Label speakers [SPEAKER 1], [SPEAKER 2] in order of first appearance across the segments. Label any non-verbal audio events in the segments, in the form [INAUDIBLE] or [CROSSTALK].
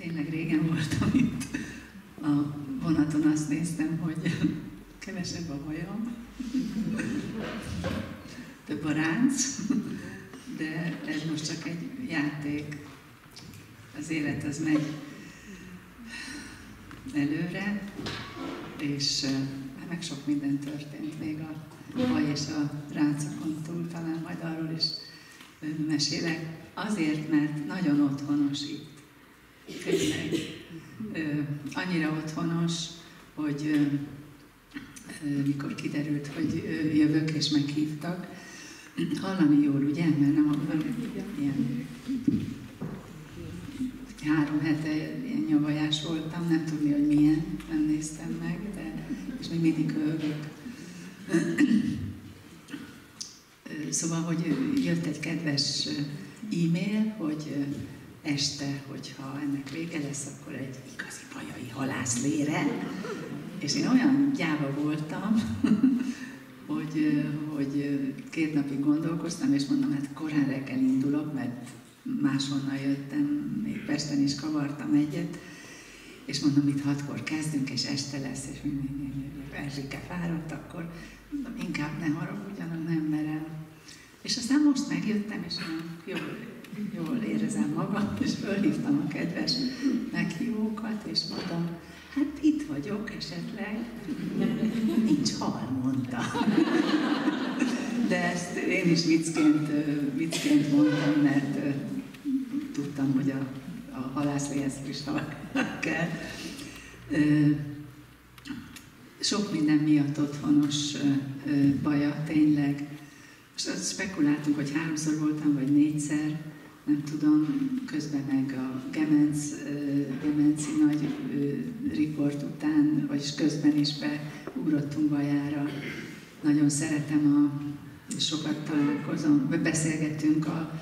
[SPEAKER 1] tényleg régen voltam itt a vonaton, azt néztem, hogy kevesebb a hajam, több a ránc, de ez most csak egy játék. Az élet az megy előre, és hát meg sok minden történt még a haj és a ráncokon túl, talán majd arról is mesélek. Azért, mert nagyon otthonos itt. Tényleg. Annyira otthonos, hogy mikor kiderült, hogy jövök és meghívtak, hallani jól, ugye? Mert nem a, ilyen három hete ilyen nyavajás voltam, nem tudni, hogy milyen, nem néztem meg, de és még mindig hölgök. Szóval, hogy jött egy kedves e-mail, hogy este, hogyha ennek vége lesz, akkor egy igazi pajai halászlére. És én olyan gyáva voltam, [LAUGHS] hogy, hogy két napig gondolkoztam, és mondom, hát korán reggel indulok, mert máshonnan jöttem, még Pesten is kavartam egyet, és mondom, itt hatkor kezdünk, és este lesz, és Erzsike fáradt, akkor mondom, inkább ne haragudjanak, nem merem. És aztán most megjöttem, és jól, jól érezem magam, és fölhívtam a kedves meghívókat, és mondom, hát itt vagyok esetleg, nincs hal, mondta. De ezt én is viccként, viccként mondtam, mert tudtam, hogy a, a halászléhez is kell. Sok minden miatt otthonos baja, tényleg. Most spekuláltunk, hogy háromszor voltam, vagy négyszer, nem tudom, közben meg a Gemenc, Gemenci nagy riport után, vagyis közben is beugrottunk bajára. Nagyon szeretem a, sokat találkozom, beszélgetünk a,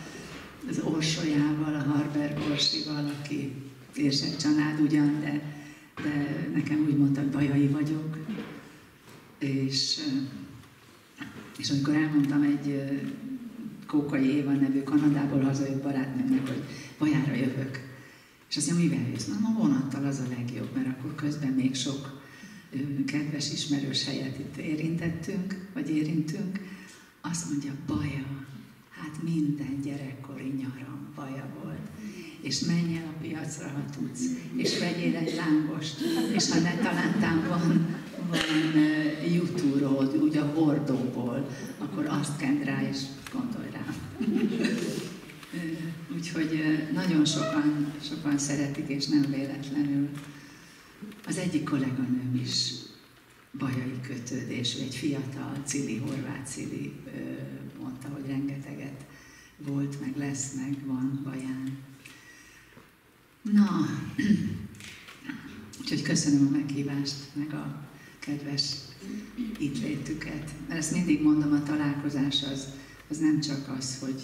[SPEAKER 1] az Orsolyával, a Harber Orsival, aki érsek család ugyan, de, de nekem úgy mondta, hogy bajai vagyok. És, és amikor elmondtam egy Kókai Éva nevű Kanadából hazajött barátnőmnek, hogy bajára jövök. És azt mondja, mivel jössz? Na, a vonattal az a legjobb, mert akkor közben még sok kedves ismerős helyet itt érintettünk, vagy érintünk. Azt mondja, baja, hát minden gyerekkori nyaram baja volt. És menj el a piacra, ha tudsz, és vegyél egy lángost, és ha ne talántán van, van jutúród, úgy a hordóból, akkor azt kend rá, és gondolj rá. [LAUGHS] Úgyhogy nagyon sokan, sokan szeretik, és nem véletlenül. Az egyik kolléganőm is bajai kötődésű, egy fiatal Cili, horvát Cili mondta, hogy rengeteget volt, meg lesz, meg van baján. Na, [CLEARS THROAT] úgyhogy köszönöm a meghívást, meg a kedves itt létüket. Mert ezt mindig mondom, a találkozás az, az nem csak az, hogy,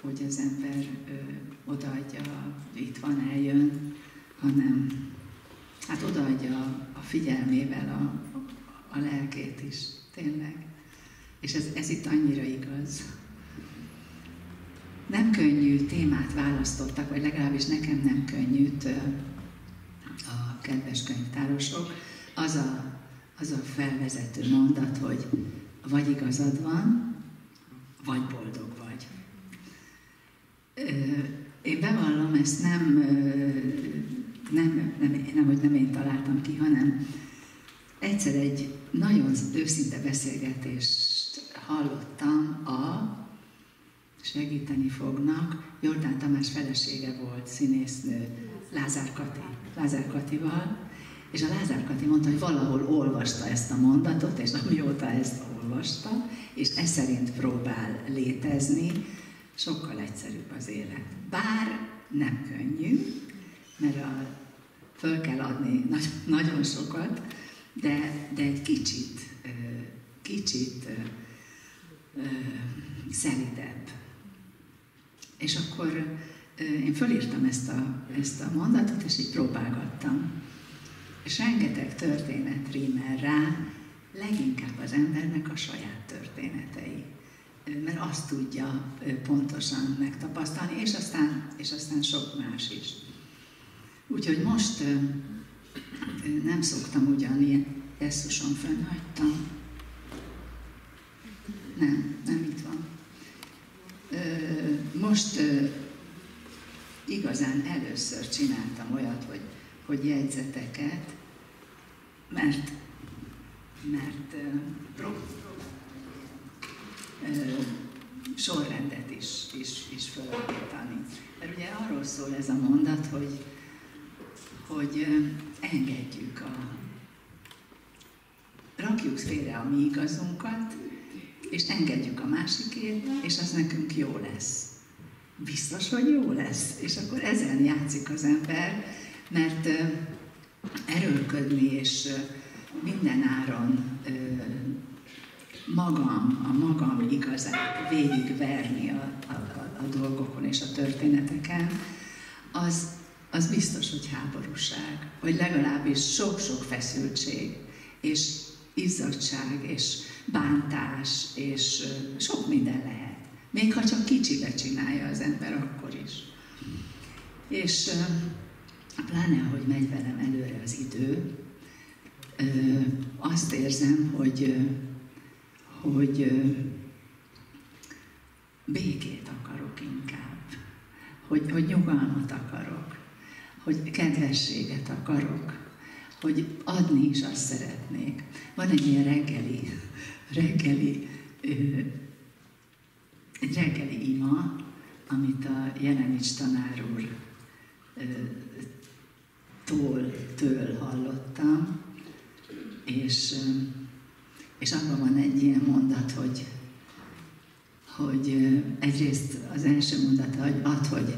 [SPEAKER 1] hogy az ember ö, odaadja, itt van, eljön, hanem hát odaadja a, a figyelmével a, a lelkét is, tényleg. És ez, ez itt annyira igaz. Nem könnyű témát választottak, vagy legalábbis nekem nem könnyűt a kedves könyvtárosok. Az a, az a felvezető mondat, hogy vagy igazad van, vagy boldog vagy. Én bevallom, ezt nem, nem, nem, nem, hogy nem én találtam ki, hanem egyszer egy nagyon őszinte beszélgetést hallottam a, segíteni fognak, Jordán Tamás felesége volt színésznő Lázár Kati, Lázár Katival, és a Lázár Kati mondta, hogy valahol olvasta ezt a mondatot, és amióta ezt olvasta, és ez szerint próbál létezni, sokkal egyszerűbb az élet. Bár nem könnyű, mert a, föl kell adni nagy, nagyon sokat, de, de egy kicsit, kicsit szelidebb. És akkor én fölírtam ezt a, ezt a mondatot, és így próbálgattam. És rengeteg történet rímel rá, leginkább az embernek a saját történetei. Mert azt tudja pontosan megtapasztalni, és aztán, és aztán sok más is. Úgyhogy most nem szoktam ugyanilyen, Jesszuson fennhagytam. Nem, nem itt van. Most igazán először csináltam olyat, hogy, hogy jegyzeteket, mert, mert sorrendet is, is, is felállítani. Mert ugye arról szól ez a mondat, hogy, hogy engedjük a... Rakjuk félre a mi igazunkat, és engedjük a másikét, és az nekünk jó lesz. Biztos, hogy jó lesz. És akkor ezen játszik az ember, mert erőlködni és minden áron magam, a magam igazát végigverni a, a, a, a dolgokon és a történeteken, az, az biztos, hogy háborúság, vagy legalábbis sok-sok feszültség, és izzadság, és bántás, és sok minden lehet. Még ha csak kicsibe csinálja az ember, akkor is. És pláne, hogy megy velem előre az idő, azt érzem, hogy hogy békét akarok inkább, hogy, hogy nyugalmat akarok, hogy kedvességet akarok, hogy adni is azt szeretnék. Van egy ilyen reggeli, reggeli, egy reggeli ima, amit a Jelenics tanár úr tól, től hallottam, és és abban van egy ilyen mondat, hogy, hogy egyrészt az első mondata, hogy ad, hogy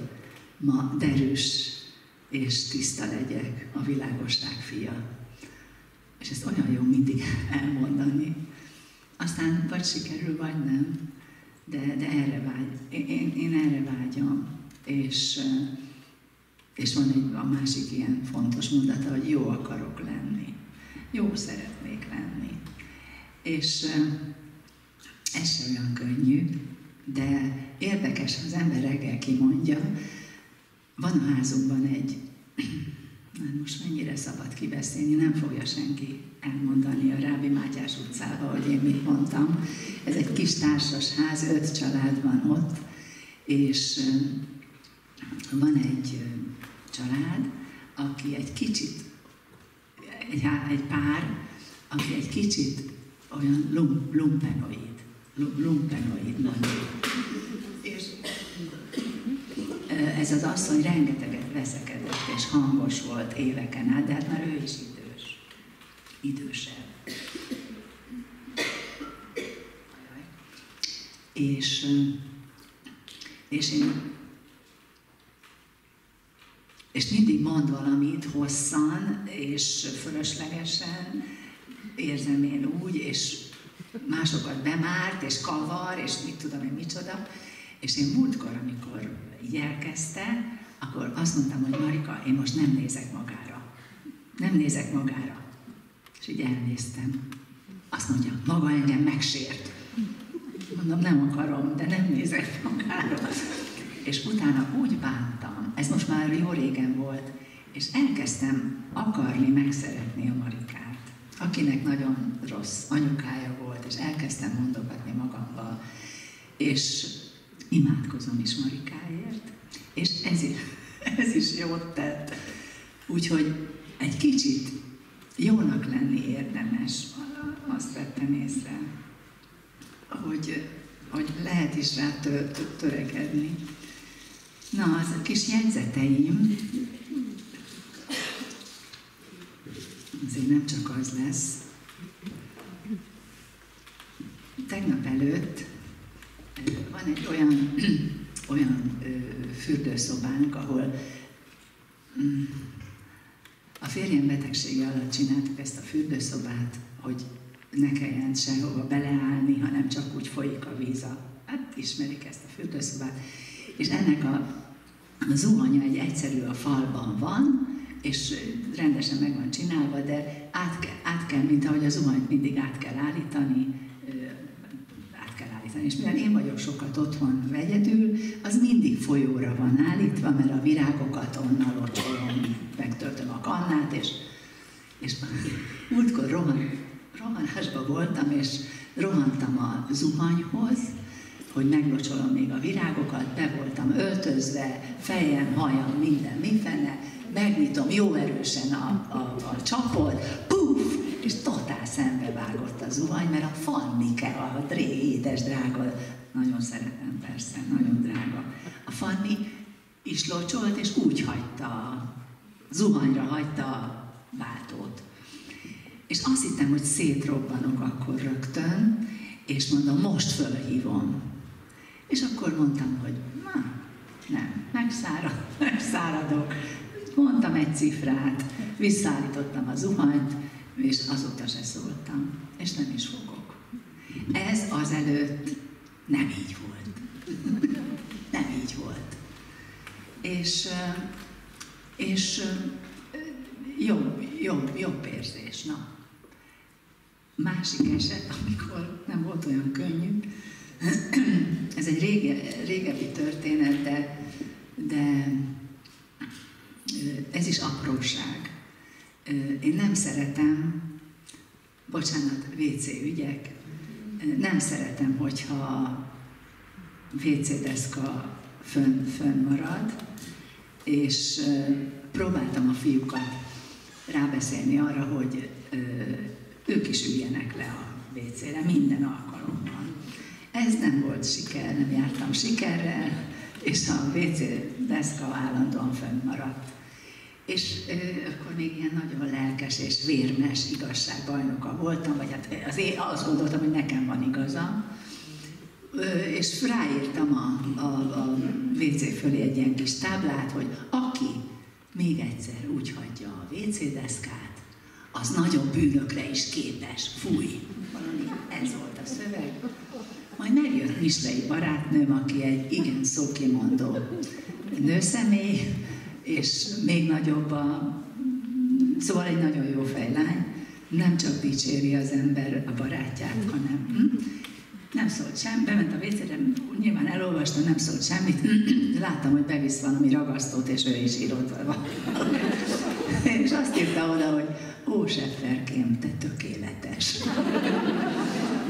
[SPEAKER 1] ma derűs és tiszta legyek a világosság fia. És ezt olyan jó mindig [LAUGHS] elmondani. Aztán vagy sikerül, vagy nem, de, de erre vágy. Én, én erre vágyom. És, és van egy a másik ilyen fontos mondata, hogy jó akarok lenni. Jó szeretnék lenni. És ez sem olyan könnyű, de érdekes, az ember reggel kimondja, van a házunkban egy, [CLEARS THROAT] hát most mennyire szabad kibeszélni, nem fogja senki elmondani a Rábi Mátyás utcába, hogy én mit mondtam. Ez egy kis társas ház, öt család van ott, és van egy család, aki egy kicsit, egy, egy pár, aki egy kicsit olyan lum, lumpenoid, lumpenoid mondjuk. És ez az asszony rengeteget veszekedett és hangos volt éveken át, de hát már ő is idős. Idősebb. És, és én és mindig mond valamit hosszan és fölöslegesen, érzem én úgy, és másokat bemárt, és kavar, és mit tudom én micsoda. És én múltkor, amikor így akkor azt mondtam, hogy Marika, én most nem nézek magára. Nem nézek magára. És így elnéztem. Azt mondja, maga engem megsért. Mondom, nem akarom, de nem nézek magára. És utána úgy bántam, ez most már jó régen volt, és elkezdtem akarni megszeretni a Marikát akinek nagyon rossz anyukája volt, és elkezdtem mondogatni magammal, és imádkozom is Marikáért, és ez is, [LAUGHS] ez is jót tett. Úgyhogy egy kicsit jónak lenni érdemes, azt vettem észre, hogy, hogy lehet is rá tör, törekedni. Na, az a kis jegyzeteim, azért nem csak az lesz. Tegnap előtt van egy olyan, [CLEARS THROAT] olyan fürdőszobánk, ahol mm, a férjem betegsége alatt csináltuk ezt a fürdőszobát, hogy ne kelljen sehova beleállni, hanem csak úgy folyik a víz. Hát ismerik ezt a fürdőszobát. És ennek a, a zuhanya egy egyszerű a falban van, és rendesen meg van csinálva, de át kell, át kell mint ahogy a zuhanyt mindig át kell állítani, át kell állítani, És mivel én vagyok sokat otthon vegyedül, az mindig folyóra van állítva, mert a virágokat onnan locsolom, megtöltöm a kannát, és, és múltkor rohan, rohanásban voltam, és rohantam a zuhanyhoz, hogy meglocsolom még a virágokat, be voltam öltözve, fejem, hajam, minden, mifene, megnyitom jó erősen a, a, a csapot, puff, és totál szembe vágott a zuhany, mert a Fannike, a dré, édes drága, nagyon szeretem persze, nagyon drága. A Fanni is locsolt, és úgy hagyta, zuhanyra hagyta a váltót. És azt hittem, hogy szétrobbanok akkor rögtön, és mondom, most fölhívom. És akkor mondtam, hogy na, nem, megszárad, [LAUGHS] megszáradok. Mondtam egy cifrát, visszaállítottam a zuhanyt, és azóta se szóltam, és nem is fogok. Ez azelőtt nem így volt. [LAUGHS] nem így volt. És, és jobb, jobb, jobb érzés, na. Másik eset, amikor nem volt olyan könnyű, ez egy rége, régebbi történet, de, de ez is apróság. Én nem szeretem, bocsánat, WC ügyek, nem szeretem, hogyha WC deszka fönn, fönn marad, és próbáltam a fiúkat rábeszélni arra, hogy ők is üljenek le a WC-re minden alkalommal. Ez nem volt siker, nem jártam sikerrel, és a WC deszka állandóan fönnmaradt. És ö, akkor még ilyen nagyon lelkes és vérmes igazságbajnoka voltam, vagy hát az én azt gondoltam, hogy nekem van igazam. Ö, és ráírtam a, a, a WC fölé egy ilyen kis táblát, hogy aki még egyszer úgy hagyja a WC deszkát, az nagyobb bűnökre is képes. Fúj! Valami ez volt a szöveg. Majd megjött Mislei barátnőm, aki egy igen szókimondó nőszemély, és még nagyobb a... Szóval egy nagyon jó fejlány. Nem csak dicséri az ember a barátját, hanem hm? nem szólt sem, bement a vécére, nyilván elolvasta, nem szólt semmit. [CLEARS THROAT] Láttam, hogy bevisz valami ragasztót, és ő is írott valami. [LAUGHS] és azt írta oda, hogy ó, Sefferkém, te tökéletes.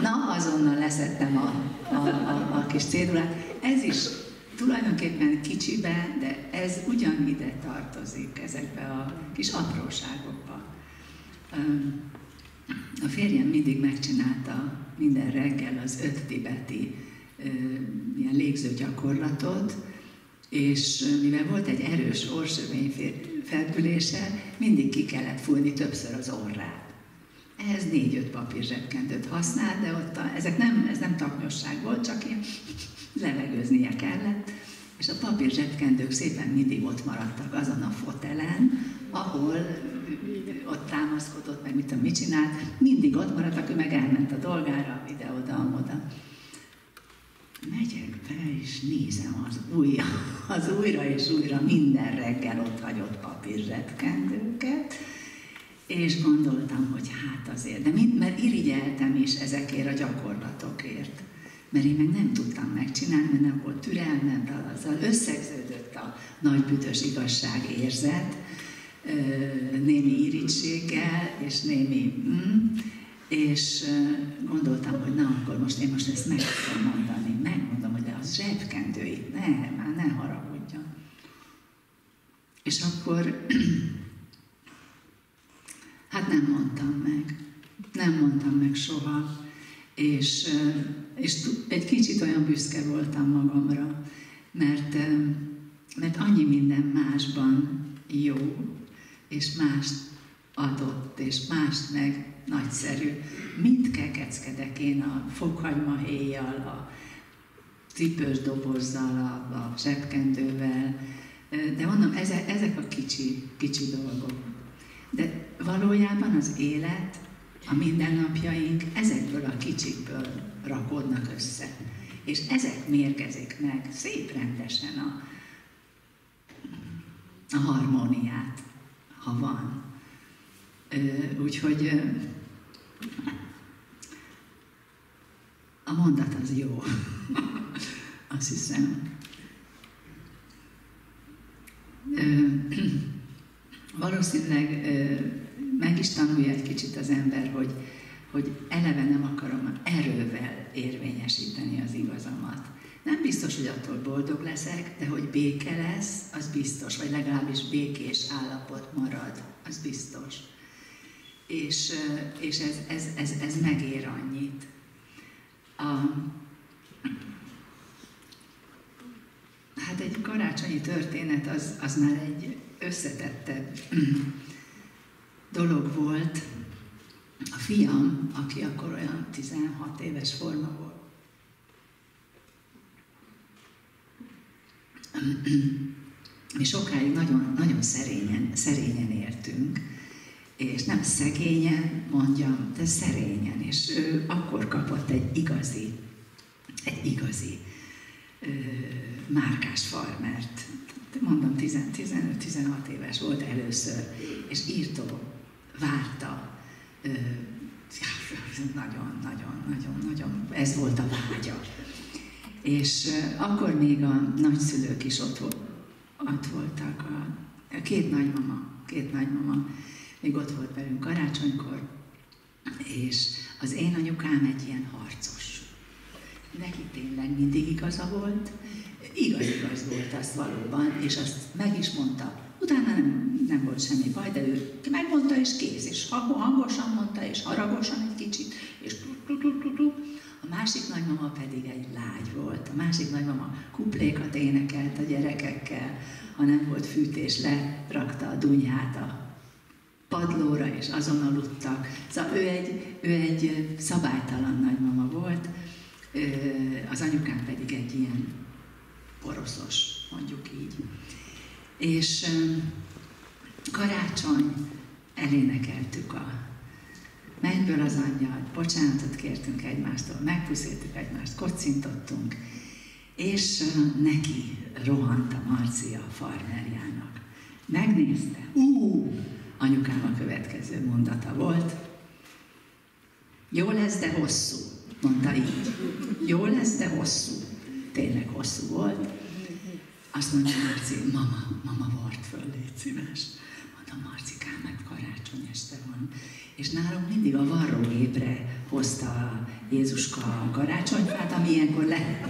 [SPEAKER 1] Na, azonnal leszettem a, a, a, a kis cédulát. Ez is tulajdonképpen kicsibe, de ez ugyanide tartozik, ezekbe a kis apróságokba. A férjem mindig megcsinálta minden reggel az öt tibeti ilyen légző gyakorlatot, és mivel volt egy erős orsömény felpülése, mindig ki kellett fújni többször az orrát. Ehhez négy-öt papír zsebkendőt használ, de ott a, ezek nem, ez nem taknyosság volt, csak ilyen levegőznie kellett, és a papír zsebkendők szépen mindig ott maradtak azon a fotelen, ahol ott támaszkodott, meg mit tudom, mit csinált, mindig ott maradtak, ő meg elment a dolgára, ide-oda, oda. Megyek be, és nézem az, új, az újra és újra minden reggel ott hagyott papír zsebkendőket, és gondoltam, hogy hát azért, de mind, mert irigyeltem is ezekért a gyakorlatokért. Mert én meg nem tudtam megcsinálni, mert nem volt türelmem, de azzal összegződött a nagy büdös igazság érzet, némi irítséggel, és némi... Mm, és gondoltam, hogy na, akkor most én most ezt meg tudom mondani. Megmondom, hogy de az zsebkendőit, ne, már ne haragudjon. És akkor Hát nem mondtam meg. Nem mondtam meg soha. És, és egy kicsit olyan büszke voltam magamra, mert, mert annyi minden másban jó, és más adott, és más meg nagyszerű. Mind kekeckedek én a fokhagyma héjjal, a cipős dobozzal, a, a zsebkendővel, de mondom, ezek, ezek a kicsi, kicsi dolgok. De valójában az élet, a mindennapjaink ezekből a kicsikből rakódnak össze. És ezek mérgezik meg szép rendesen a, a harmóniát, ha van. Úgyhogy A mondat az jó. [LAUGHS] Azt hiszem. Ö, [CLEARS THROAT] valószínűleg meg is tanulja egy kicsit az ember, hogy, hogy eleve nem akarom erővel érvényesíteni az igazamat. Nem biztos, hogy attól boldog leszek, de hogy béke lesz, az biztos, vagy legalábbis békés állapot marad, az biztos. És, és ez, ez, ez, ez megér annyit. A, hát egy karácsonyi történet az, az már egy összetettebb [CLEARS THROAT] dolog volt. A fiam, aki akkor olyan 16 éves forma volt, [CLEARS THROAT] mi sokáig nagyon, nagyon szerényen, szerényen értünk, és nem szegényen mondjam, de szerényen, és ő akkor kapott egy igazi, egy igazi ö, márkás farmert. Mondom, 15-16 éves volt először, és írtó, várta, nagyon, nagyon, nagyon, nagyon, ez volt a vágya. És akkor még a nagyszülők is ott, ott voltak, a két nagymama, két nagymama még ott volt velünk karácsonykor, és az én anyukám egy ilyen harcos. Neki tényleg mindig igaza volt, igaz-igaz volt azt valóban, és azt meg is mondta. Utána nem, nem volt semmi baj, de ő megmondta, és kész, és hangosan mondta, és haragosan egy kicsit, és tu, tu, tu, tu, a másik nagymama pedig egy lágy volt. A másik nagymama kuplékat énekelt a gyerekekkel, ha nem volt fűtés, lerakta a dunyát a padlóra, és azon aludtak. Szóval ő egy, ő egy szabálytalan nagymama volt, az anyukám pedig egy ilyen poroszos, mondjuk így. És karácsony elénekeltük a mennyből az angyal, bocsánatot kértünk egymástól, megpuszítettük egymást, kocintottunk, és neki rohant a Marcia farmerjának. Megnézte, ú, anyukám a következő mondata volt, jó lesz, de hosszú, mondta így. Jó lesz, de hosszú. Tényleg hosszú volt. Azt mondja Marci, mama, mama vart föl, légy szíves. Mondta Marcikám, meg karácsony este van és nálunk mindig a varrógépre hozta a Jézuska a karácsonyfát, ami ilyenkor le,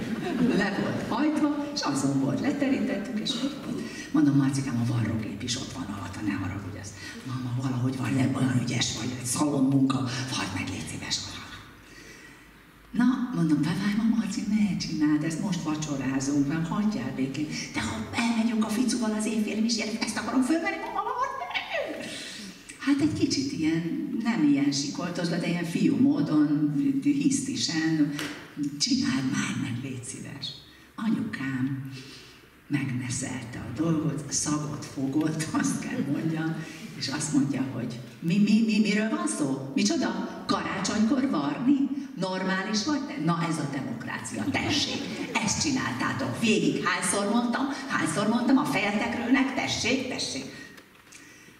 [SPEAKER 1] le volt hajtva, és azon volt, leterítettük, és ott volt. Mondom, Marcikám, a varrógép is ott van alatta, ne haragudj, ez. Mama, valahogy van, le, olyan ügyes vagy, egy szalonmunka, vagy meg, légy szíves, Na, mondom, bevágj ma, Marci, ne csináld, ezt most vacsorázunk, mert hagyjál békén. De ha elmegyünk a ficuval az éjfél, is ezt akarom fölvenni, mama, Hát egy kicsit ilyen, nem ilyen sikoltozva, de ilyen fiú módon, hisztisen, csináld már meg, légy szíves. Anyukám megneszelte a dolgot, szagot fogott, azt kell mondjam, és azt mondja, hogy mi, mi, mi, miről van szó? Micsoda? Karácsonykor varni? Normális vagy te? Na ez a demokrácia, tessék, ezt csináltátok. Végig hányszor mondtam, hányszor mondtam a fejetekről, tessék, tessék.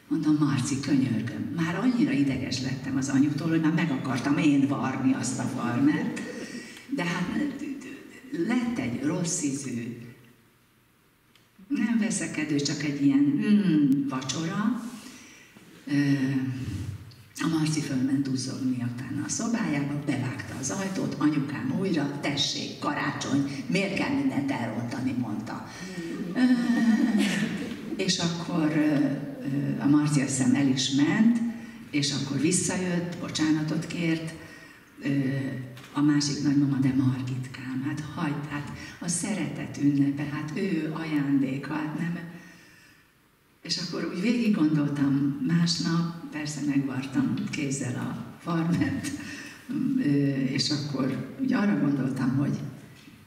[SPEAKER 1] Mondom, Marci, könyörgöm, már annyira ideges lettem az anyutól, hogy már meg akartam én varni azt a farmert. De hát lett egy rossz ízű, nem veszekedő, csak egy ilyen mm, vacsora. A Marci fölment duzzogni utána a szobájába, bevágta az ajtót, anyukám újra, tessék, karácsony, miért kell mindent elrontani, mondta. És akkor a Marcia szem el is ment, és akkor visszajött, bocsánatot kért, a másik nagymama, de Margitkám, hát hagyd, hát a szeretet ünnepe, hát ő ajándéka, hát nem. És akkor úgy végig gondoltam, másnap persze megvartam kézzel a farmet, és akkor úgy arra gondoltam, hogy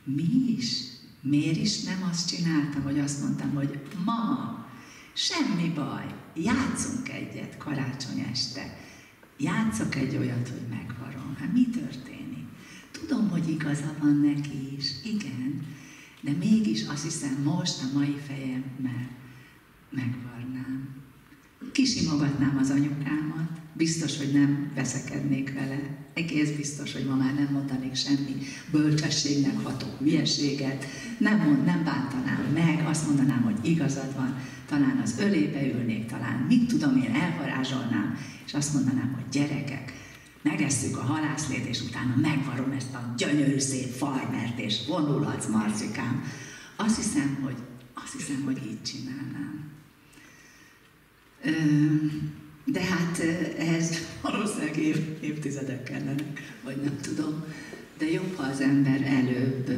[SPEAKER 1] mi is, miért is nem azt csináltam, hogy azt mondtam, hogy mama, Semmi baj, játszunk egyet karácsony este. Játszok egy olyat, hogy megvarom. Hát mi történik? Tudom, hogy igaza van neki is, igen, de mégis azt hiszem most a mai fejemmel megvarnám. Kisimogatnám az anyukámat, biztos, hogy nem veszekednék vele. Egész biztos, hogy ma már nem mondanék semmi bölcsességnek ható hülyeséget. Nem, mond, nem bántanám meg, azt mondanám, hogy igazad van. Talán az ölébe ülnék, talán mit tudom én, elvarázsolnám, és azt mondanám, hogy gyerekek, megesszük a halászlét, és utána megvarom ezt a gyönyörű szép farmert, és vonulatsz, marcikám. Azt hiszem, hogy, azt hiszem, hogy így csinálnám. De hát ehhez valószínűleg év, évtizedek kellenek, vagy nem tudom. De jobb, ha az ember előbb.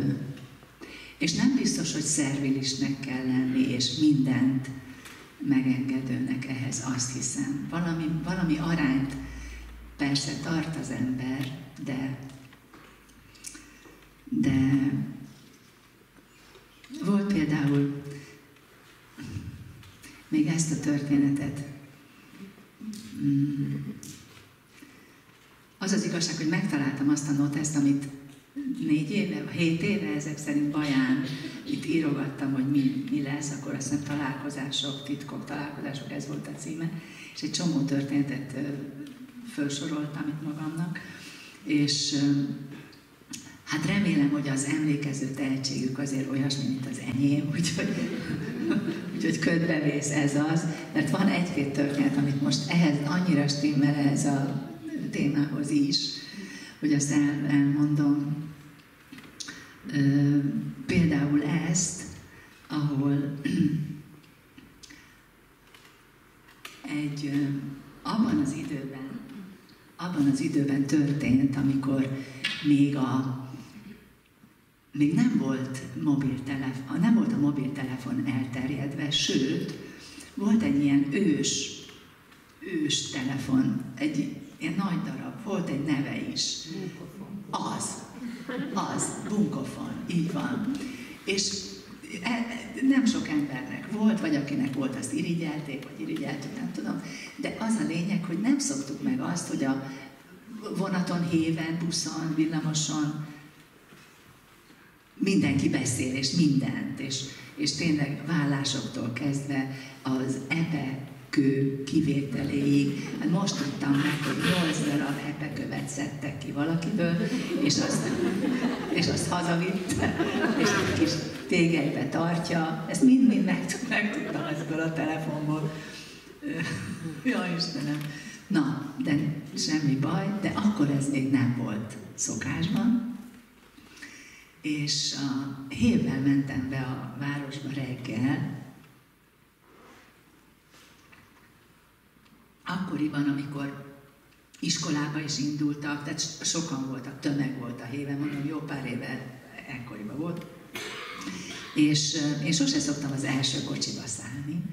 [SPEAKER 1] És nem biztos, hogy szervilisnek kell lenni, és mindent megengedőnek ehhez, azt hiszem. Valami, valami arányt persze tart az ember, de, de volt például még ezt a történetet. Mm. Az az igazság, hogy megtaláltam azt a noteszt, amit négy éve, hét éve ezek szerint Baján itt írogattam, hogy mi, mi lesz, akkor azt hiszem találkozások, titkok, találkozások, ez volt a címe, és egy csomó történetet felsoroltam itt magamnak, és hát remélem, hogy az emlékező tehetségük azért olyasmi, mint az enyém, úgyhogy, úgyhogy ködbevész ez az, mert van egy-két történet, amit most ehhez annyira stimmel ez a témához is, hogy azt el, elmondom. Például ezt, ahol [CLEARS THROAT] egy abban az időben abban az időben történt, amikor még a még nem volt mobiltelefon, nem volt a mobiltelefon elterjedve, sőt, volt egy ilyen ős, ős telefon, egy ilyen nagy darab, volt egy neve is. Az, az, bunkofon, így van. És e, nem sok embernek volt, vagy akinek volt, azt irigyelték, vagy irigyeltük, nem tudom. De az a lényeg, hogy nem szoktuk meg azt, hogy a vonaton, héven, buszon, villamoson mindenki beszél, és mindent, és, és tényleg vállásoktól kezdve az epe kő kivételéig. Hát most tudtam meg, hogy 8 darab epekövet szedtek ki valakiből, és azt, és azt hazavitte, és egy kis tégelybe tartja. Ezt mind-mind meg, megtudtam ezből a telefonból. Ja, Istenem. Na, de semmi baj, de akkor ez még nem volt szokásban. És a hévvel mentem be a városba reggel, akkoriban, amikor iskolába is indultak, tehát sokan voltak, tömeg volt a héven, mondom, jó pár éve ekkoriban volt. És én sose szoktam az első kocsiba szállni,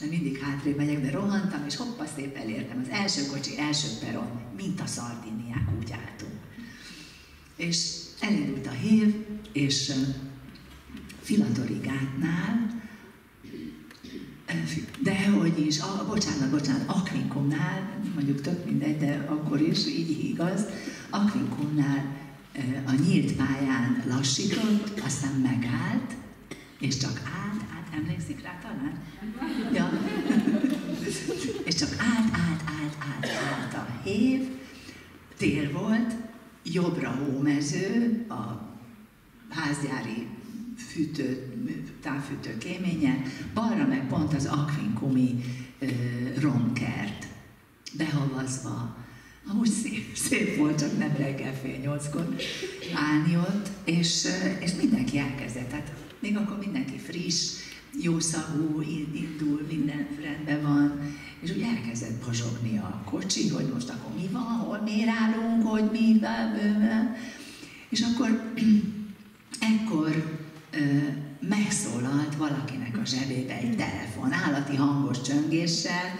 [SPEAKER 1] de mindig hátrébb megyek, de rohantam, és hoppa, szép elértem. Az első kocsi, első peron, mint a szardiniák, úgy álltunk. És elindult a hév, és Filatorigátnál, de hogy is, a, bocsánat, bocsánat, Akvinkumnál, mondjuk tök mindegy, de akkor is így igaz, Akvinkumnál a nyílt pályán lassított, aztán megállt, és csak állt, állt, emlékszik rá talán? Ja. [LAUGHS] és csak állt, állt, állt, állt, állt a hév, tél volt, jobbra hómező, a házgyári fűtő, távfűtő kéménye, balra meg pont az akvinkumi romkert, behavazva. Amúgy szép, szép volt, csak nem reggel fél nyolckor állni ott, és, és mindenki elkezdett. Tehát még akkor mindenki friss, jó szagú, indul, minden rendben van, és úgy elkezdett pozsogni a kocsi, hogy most akkor mi van, hol miért állunk, hogy mi, bá, és akkor [CLEARS THROAT] ekkor ö, megszólalt valakinek a zsebébe egy telefon, állati hangos csöngéssel,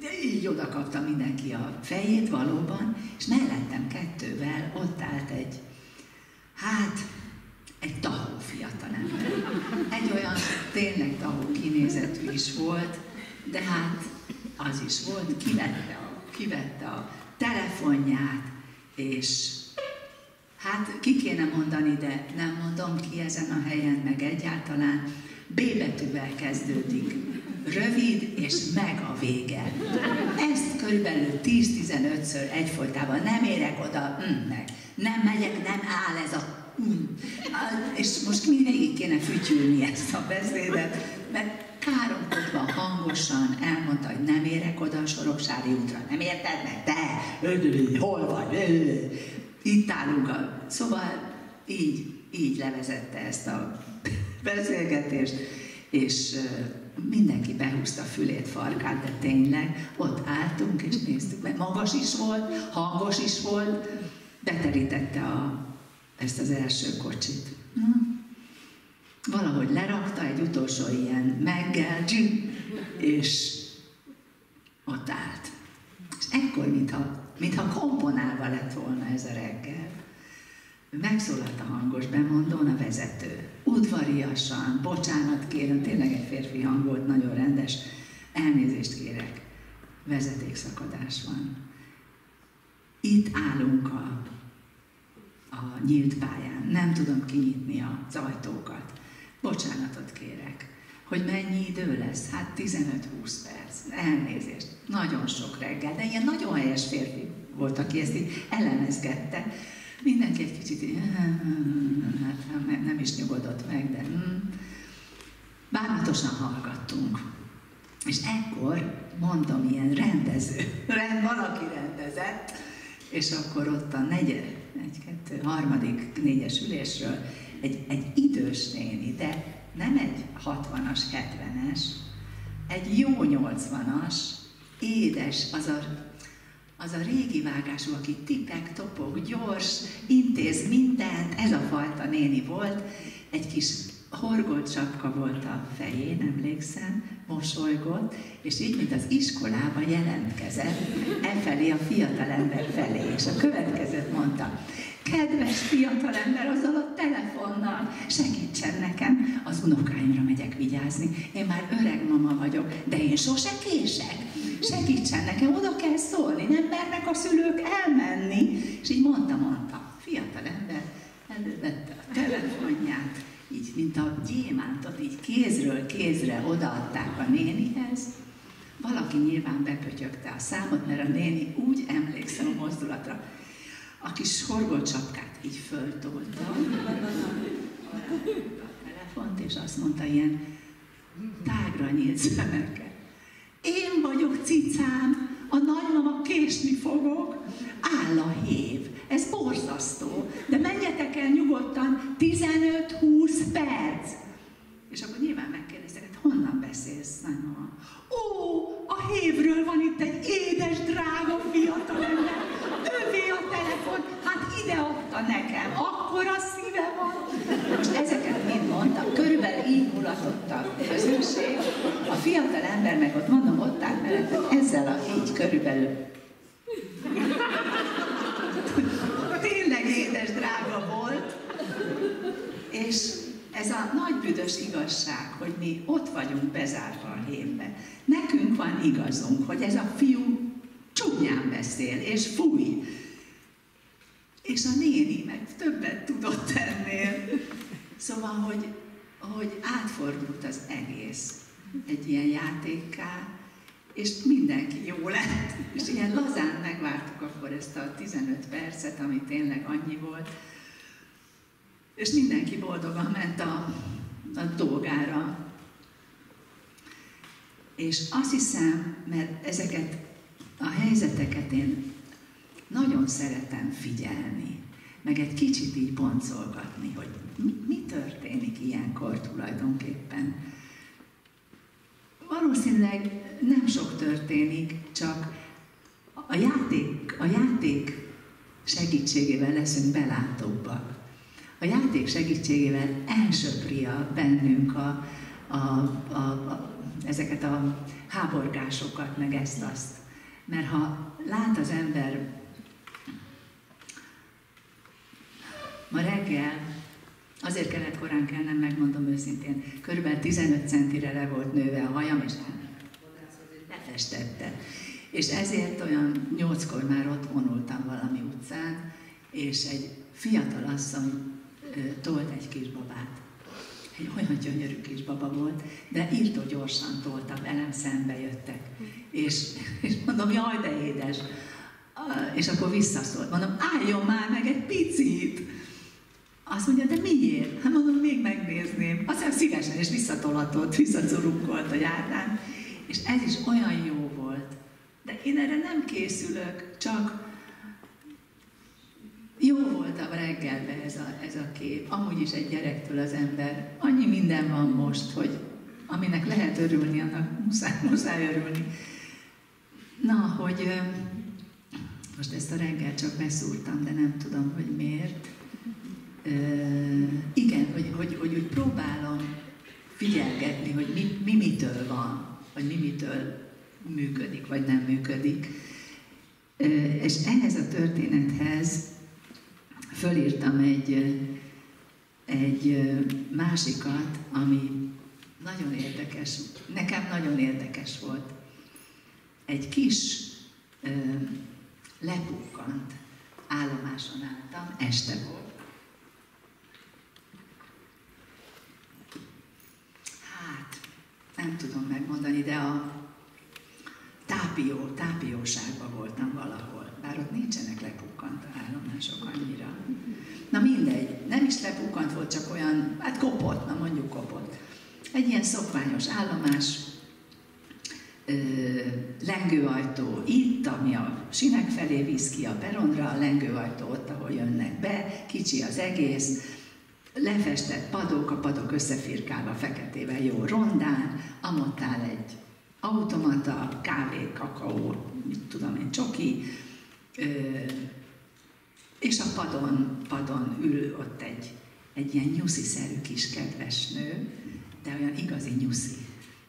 [SPEAKER 1] de így oda kapta mindenki a fejét valóban, és mellettem kettővel ott állt egy, hát, egy tahó fiatalember. Egy olyan tényleg tahó kinézetű is volt, de hát az is volt, kivette a, kivette a telefonját, és hát ki kéne mondani, de nem mondom ki ezen a helyen, meg egyáltalán B betűvel kezdődik. rövid és meg a vége. Ezt körülbelül 10-15-ször egyfolytában nem érek oda, mm, meg. Nem megyek, nem áll ez a. [LAUGHS] És most mindegyik kéne fütyülni ezt a beszédet, mert káromkodva hangosan elmondta, hogy nem érek oda a Soroksári útra. Nem érted meg? Te! Hol vagy? Itt állunk. Szóval így, így levezette ezt a beszélgetést, és mindenki behúzta fülét, farkát, de tényleg ott álltunk és néztük meg. Magas is volt, hangos is volt, beterítette a, ezt az első kocsit. Hm? Valahogy lerakta egy utolsó ilyen meggel, és ott állt. És ekkor, mintha, mintha komponálva lett volna ez a reggel, megszólalt a hangos bemondón a vezető. Udvariasan, bocsánat kérem, tényleg egy férfi hang volt, nagyon rendes, elnézést kérek, vezetékszakadás van. Itt állunk a, a nyílt pályán, nem tudom kinyitni az ajtókat. Bocsánatot kérek, hogy mennyi idő lesz? Hát 15-20 perc. Elnézést. Nagyon sok reggel, de ilyen nagyon helyes férfi volt, aki ezt így ellenezgette. Mindenki egy kicsit, hát nem, is nyugodott meg, de hm. bánatosan hallgattunk. És ekkor mondom, ilyen rendező, rend, [LAUGHS] valaki rendezett, és akkor ott a negyed, egy, kettő, harmadik négyes ülésről egy, egy idős néni, de nem egy 60-as, 70-es, egy jó 80-as, édes, az a, az a régi vágású, aki tipek, topog, gyors, intéz mindent, ez a fajta néni volt, egy kis horgolt csapka volt a fején, emlékszem, mosolygott, és így, mint az iskolában jelentkezett, e felé a fiatalember felé, és a következőt mondta, kedves fiatalember azzal a telefonnal, segítsen nekem, az unokáimra megyek vigyázni. Én már öreg mama vagyok, de én sose kések. Segítsen nekem, oda kell szólni, nem mernek a szülők elmenni. És így mondta, mondta, fiatalember elővette a telefonját, így, mint a gyémántot, így kézről kézre odaadták a nénihez. Valaki nyilván bepötyögte a számot, mert a néni úgy emlékszem a mozdulatra, a kis horgolcsapkát így föltolta a telefont, és azt mondta ilyen tágra nyílt szemekkel. Én vagyok cicám, a nagymama késni fogok, áll a hév. Ez borzasztó, de menjetek el nyugodtan, 15-20 perc. És akkor nyilván megkérdeztek, hogy honnan beszélsz, nagymama? Ó, a hévről van itt egy édes, drága fiatal ember. Ővé a telefon, hát ide adta nekem, akkor a szíve van. Most ezeket mind mondtam, körülbelül így mulatott a közönség. A fiatal ember meg ott mondom, ott állt mellett, ezzel a így körülbelül. Tényleg édes, drága volt. És ez a nagy büdös igazság, hogy mi ott vagyunk bezárva a hémbe. Nekünk van igazunk, hogy ez a fiú csúnyán beszél, és fúj. És a néni meg többet tudott ennél. Szóval, hogy, hogy átfordult az egész egy ilyen játékká, és mindenki jó lett. És ilyen lazán megvártuk akkor ezt a 15 percet, ami tényleg annyi volt, és mindenki boldogan ment a, a dolgára. És azt hiszem, mert ezeket a helyzeteket én nagyon szeretem figyelni, meg egy kicsit így boncolgatni, hogy mi, mi történik ilyenkor tulajdonképpen. Valószínűleg nem sok történik, csak a játék, a játék segítségével leszünk belátóbbak a játék segítségével elsöpri a bennünk a, a, a, a, ezeket a háborgásokat, meg ezt-azt. Mert ha lát az ember ma reggel, azért kellett korán kelnem, megmondom őszintén, körülbelül 15 centire le volt nőve a hajam, és lefestette. És ezért olyan nyolckor már ott vonultam valami utcán, és egy fiatal asszony tolt egy kisbabát. Egy olyan gyönyörű kis baba volt, de írtó gyorsan tolta, velem szembe jöttek. És, és mondom, jaj, de édes. És akkor visszaszólt. Mondom, álljon már meg egy picit. Azt mondja, de miért? Hát mondom, még megnézném. Aztán szívesen, és visszatolatott, visszacurukkolt a járdán. És ez is olyan jó volt. De én erre nem készülök, csak jó voltam reggelbe ez a, ez a kép. Amúgy is egy gyerektől az ember. Annyi minden van most, hogy aminek lehet örülni, annak muszáj, [LAUGHS] muszáj örülni. Na, hogy most ezt a reggel csak beszúrtam, de nem tudom, hogy miért. igen, hogy, hogy, hogy úgy próbálom figyelgetni, hogy mi, mi mitől van, vagy mi mitől működik, vagy nem működik. és ehhez a történethez fölírtam egy, egy másikat, ami nagyon érdekes, nekem nagyon érdekes volt. Egy kis ö, lepukkant állomáson álltam, este volt. Hát, nem tudom megmondani, de a tápió, tápióságban voltam valahol, bár ott nincsenek lepukkant állomások annyira. Na mindegy, nem is lepukkant volt, csak olyan, hát kopott, na mondjuk kopott. Egy ilyen szokványos állomás, ö, lengőajtó itt, ami a sinek felé visz ki a peronra, a lengőajtó ott, ahol jönnek be, kicsi az egész, lefestett padok, a padok összefirkálva feketével jó rondán, amott áll egy automata, kávé, kakaó, mit tudom én, csoki, ö, és a padon, padon ül ott egy, egy ilyen nyuszi-szerű kis kedves nő, de olyan igazi nyuszi.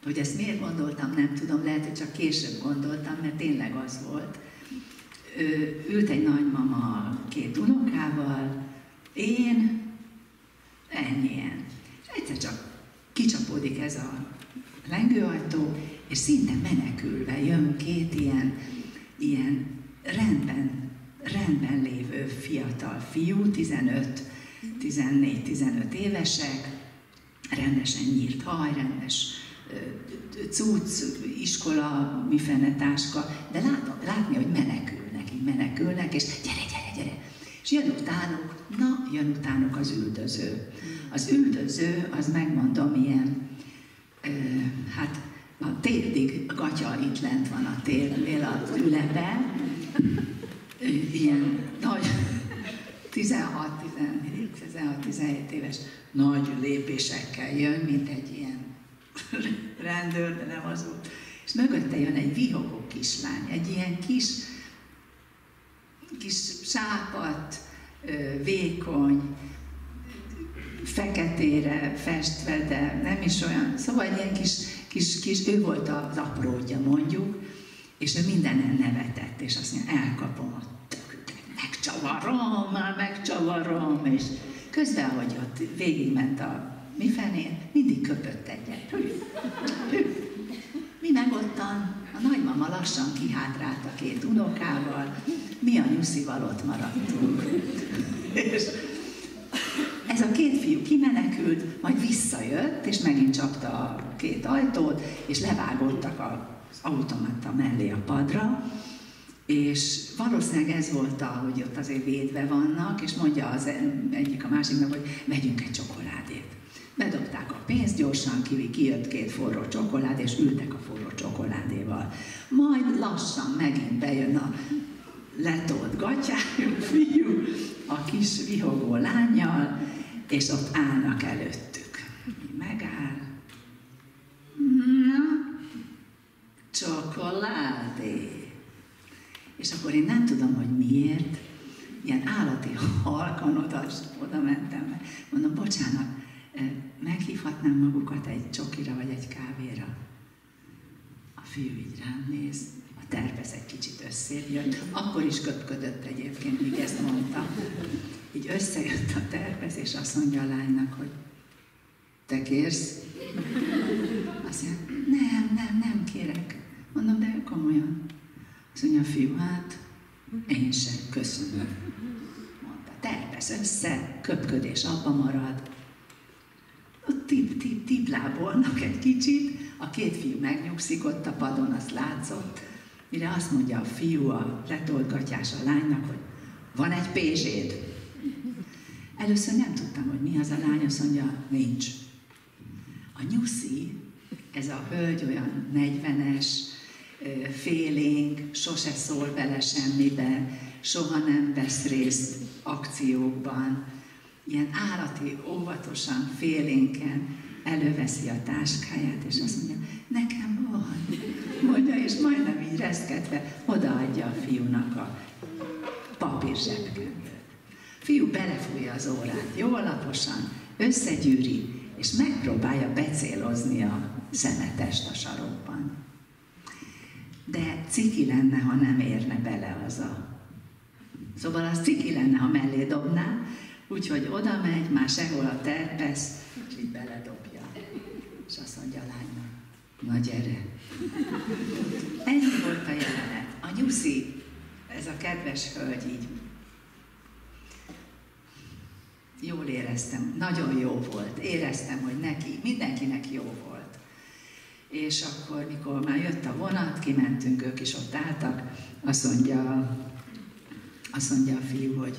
[SPEAKER 1] Hogy ezt miért gondoltam, nem tudom, lehet, hogy csak később gondoltam, mert tényleg az volt. Ő, ült egy nagymama két unokával, én, ennyien. És egyszer csak kicsapódik ez a lengőajtó, és szinte menekülve jön két ilyen, ilyen rendben, rendben lévő fiatal fiú, 15, 14-15 évesek, rendesen nyírt haj, rendes cucc, iskola, mifene táska, de lát, látni, hogy menekülnek, így menekülnek, és gyere, gyere, gyere. És jön utánuk, na, jön utánuk az üldöző. Az üldöző, az megmondom, ilyen, ö, hát a térdig, a gatya itt lent van a térnél, az ülepe, ilyen nagy, 16-17 éves nagy lépésekkel jön, mint egy ilyen rendőr, de nem az volt. És mögötte jön egy vihogó kislány, egy ilyen kis, kis sápat, vékony, feketére festve, de nem is olyan, szóval egy ilyen kis, kis, kis ő volt az apródja mondjuk, és ő mindenen nevetett, és azt mondja, elkapom a tököket, megcsavarom, már megcsavarom, és közben, ahogy ott végigment a mi fenén, mindig köpött egyet. Mi meg ottan, a nagymama lassan kihátrált a két unokával, mi a nyuszival ott maradtunk. És ez a két fiú kimenekült, majd visszajött, és megint csapta a két ajtót, és levágottak az automata mellé a padra, és valószínűleg ez volt, hogy ott azért védve vannak, és mondja az egyik a másiknak, hogy vegyünk egy csokoládét. Bedobták a pénzt, gyorsan kivi, kijött két forró csokolád, és ültek a forró csokoládéval. Majd lassan megint bejön a letolt gatyájú fiú, a kis vihogó lányjal, és ott állnak előttük. Megáll. Na, csokoládé. És akkor én nem tudom, hogy miért, ilyen állati halkan oda, oda mentem, mondom, bocsánat, meghívhatnám magukat egy csokira vagy egy kávéra? A fiú így rám néz, a tervez egy kicsit összejött, akkor is köpködött egyébként, míg ezt mondta. Így összejött a tervez, és azt mondja a lánynak, hogy te kérsz? Azt mondja, nem, nem, nem kérek. Mondom, de komolyan. Azt mondja fiú, hát én sem, köszönöm. Mondta, tervez össze, köpködés abba marad. Ott tiplábolnak egy kicsit, a két fiú megnyugszik ott a padon, azt látszott, mire azt mondja a fiú a letoltgatjás a lánynak, hogy van egy pézséd. Először nem tudtam, hogy mi az a lány, azt mondja, nincs. A nyuszi, ez a hölgy olyan 40-es, félénk, sose szól bele semmibe, soha nem vesz részt akciókban, ilyen állati, óvatosan, félénken előveszi a táskáját, és azt mondja, nekem van, mondja, és majdnem így reszketve odaadja a fiúnak a papír. Fiú belefújja az órát, jó alaposan, összegyűri, és megpróbálja becélozni a szemetest a sarokban. De ciki lenne, ha nem érne bele az a... Szóval az ciki lenne, ha mellé dobná, úgyhogy oda megy, már sehol a terpesz, és így beledobja. És azt mondja a lánynak, na gyere. Ennyi volt a jelenet. A nyuszi, ez a kedves hölgy így jól éreztem, nagyon jó volt. Éreztem, hogy neki, mindenkinek jó volt. És akkor, mikor már jött a vonat, kimentünk, ők is ott álltak, azt mondja, azt mondja a fiú, hogy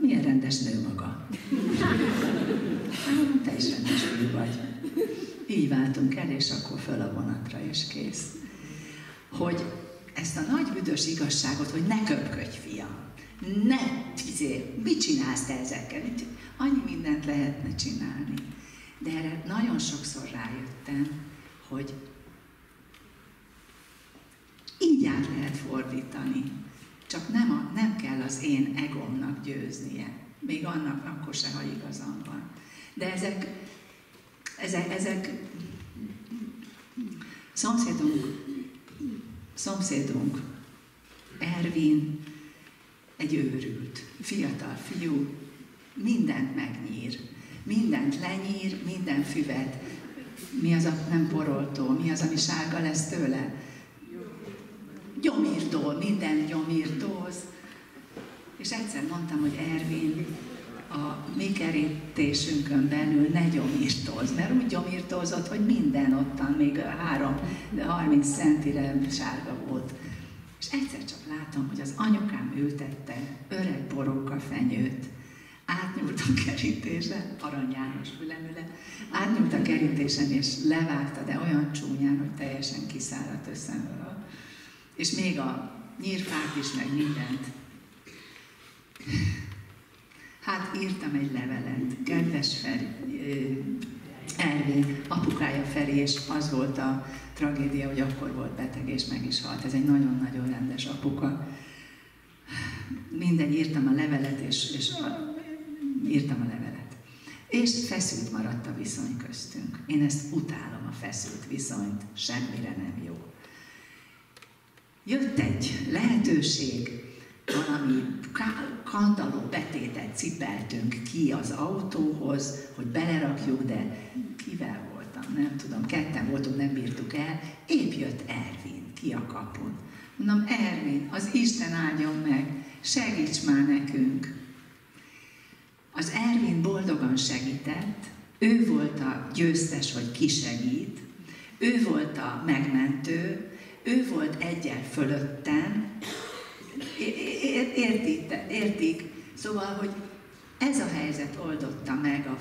[SPEAKER 1] milyen rendes nő maga. Te is rendes fiú vagy. Így váltunk el, és akkor föl a vonatra, és kész. Hogy ezt a nagy büdös igazságot, hogy ne köpködj, fiam ne, izé, mit csinálsz te ezekkel? Annyi mindent lehetne csinálni. De erre nagyon sokszor rájöttem, hogy így át lehet fordítani. Csak nem, a, nem kell az én egomnak győznie. Még annak akkor se, ha igazam van. De ezek, ezek, ezek szomszédunk, szomszédunk, Ervin, egy őrült, fiatal fiú, mindent megnyír, mindent lenyír, minden füvet. Mi az a nem poroltó, mi az, ami sárga lesz tőle? Gyomírtó, minden gyomírtóz. És egyszer mondtam, hogy Ervin, a mi kerítésünkön belül ne gyomírtóz, mert úgy gyomírtózott, hogy minden ottan, még 3-30 centire sárga volt. És egyszer csak látom, hogy az anyukám ültette öreg borokka fenyőt, átnyúlt a kerítésen, Arany János fülemüle, átnyúlt a kerítésen és levágta, de olyan csúnyán, hogy teljesen kiszáradt összemről. És még a nyírfák is, meg mindent. Hát írtam egy levelet, kedves Feri, Ervin, apukája Feri, és az volt a tragédia, hogy akkor volt beteg, és meg is halt. Ez egy nagyon-nagyon rendes apuka. Mindegy, írtam a levelet, és, és írtam a levelet. És feszült maradt a viszony köztünk. Én ezt utálom, a feszült viszonyt, semmire nem jó. Jött egy lehetőség, valami kandaló betétet cipeltünk ki az autóhoz, hogy belerakjuk, de kivel voltam, nem tudom, ketten voltunk, nem bírtuk el, épp jött Ervin ki a kapun. Mondom, Ervin, az Isten áldjon meg, segíts már nekünk. Az Ervin boldogan segített, ő volt a győztes, hogy kisegít, ő volt a megmentő, ő volt egyen fölöttem, értik, értik. Szóval, hogy ez a helyzet oldotta meg, a,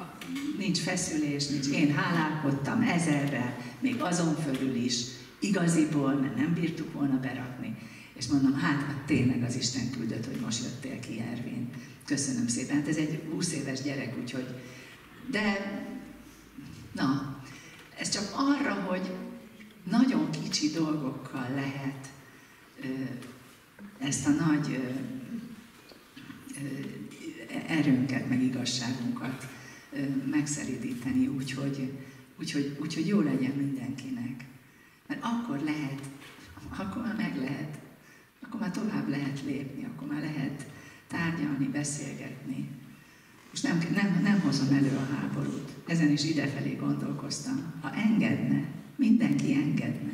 [SPEAKER 1] a, nincs feszülés, nincs. Én hálálkodtam ezerrel, még azon fölül is, igaziból, mert nem bírtuk volna berakni. És mondom, hát, hát tényleg az Isten küldött, hogy most jöttél ki, Ervin. Köszönöm szépen. Hát ez egy 20 éves gyerek, úgyhogy... De, na, ez csak arra, hogy nagyon kicsi dolgokkal lehet ezt a nagy erőnket, meg igazságunkat megszerítíteni, úgyhogy, úgyhogy, úgyhogy jó legyen mindenkinek. Mert akkor lehet, akkor meg lehet, akkor már tovább lehet lépni, akkor már lehet tárgyalni, beszélgetni. Most nem, nem, nem hozom elő a háborút, ezen is idefelé gondolkoztam. Ha engedne, mindenki engedne,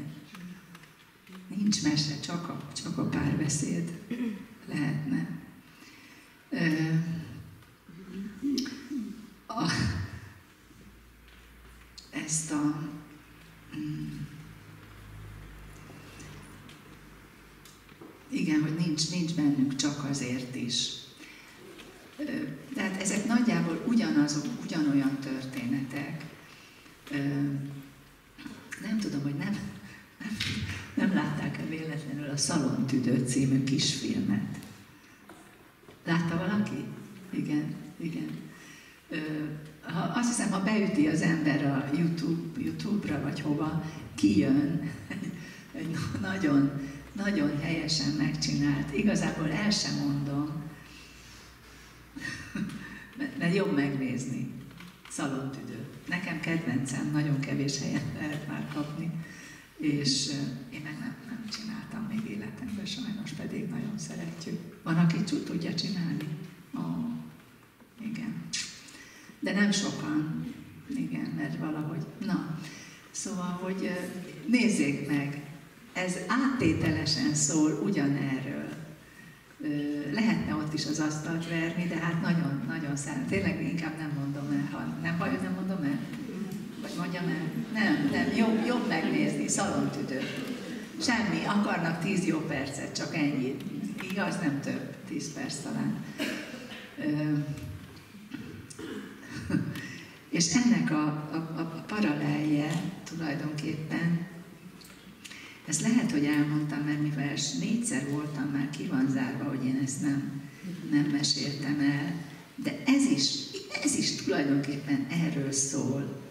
[SPEAKER 1] Nincs mese, csak a, csak a párbeszéd lehetne. A, igen, hogy nincs, nincs bennünk csak azért is. Tehát ezek nagyjából ugyanazok, ugyanolyan történetek. Nem tudom, hogy nem, nem, nem látták-e véletlenül a Szalontüdő című kisfilmet. Látta valaki? Igen, igen. Ha, azt hiszem, ha beüti az ember a YouTube, YouTube-ra vagy hova, kijön [LAUGHS] egy nagyon, nagyon helyesen megcsinált. Igazából el sem mondom, [LAUGHS] mert jobb megnézni. Szalontüdő. Nekem kedvencem, nagyon kevés helyen lehet már kapni, és én meg nem, nem csináltam még életemben, sajnos pedig nagyon szeretjük. Van, aki tudja csinálni? Ó, igen. De nem sokan, igen, mert valahogy, na, szóval, hogy nézzék meg, ez áttételesen szól ugyanerről. Lehetne ott is az asztalt verni, de hát nagyon, nagyon szám. Tényleg inkább nem mondom el, ha nem baj, nem mondom el? Mondjam el? Nem, nem, jobb, jobb megnézni, szalontüdő. Semmi, akarnak tíz jó percet, csak ennyi. Igaz, nem több, tíz perc talán. [LAUGHS] És ennek a, a, a paralelje tulajdonképpen ezt lehet, hogy elmondtam, mert mivel négyszer voltam már, ki van zárva, hogy én ezt nem, nem meséltem el, de ez is, ez is tulajdonképpen erről szól.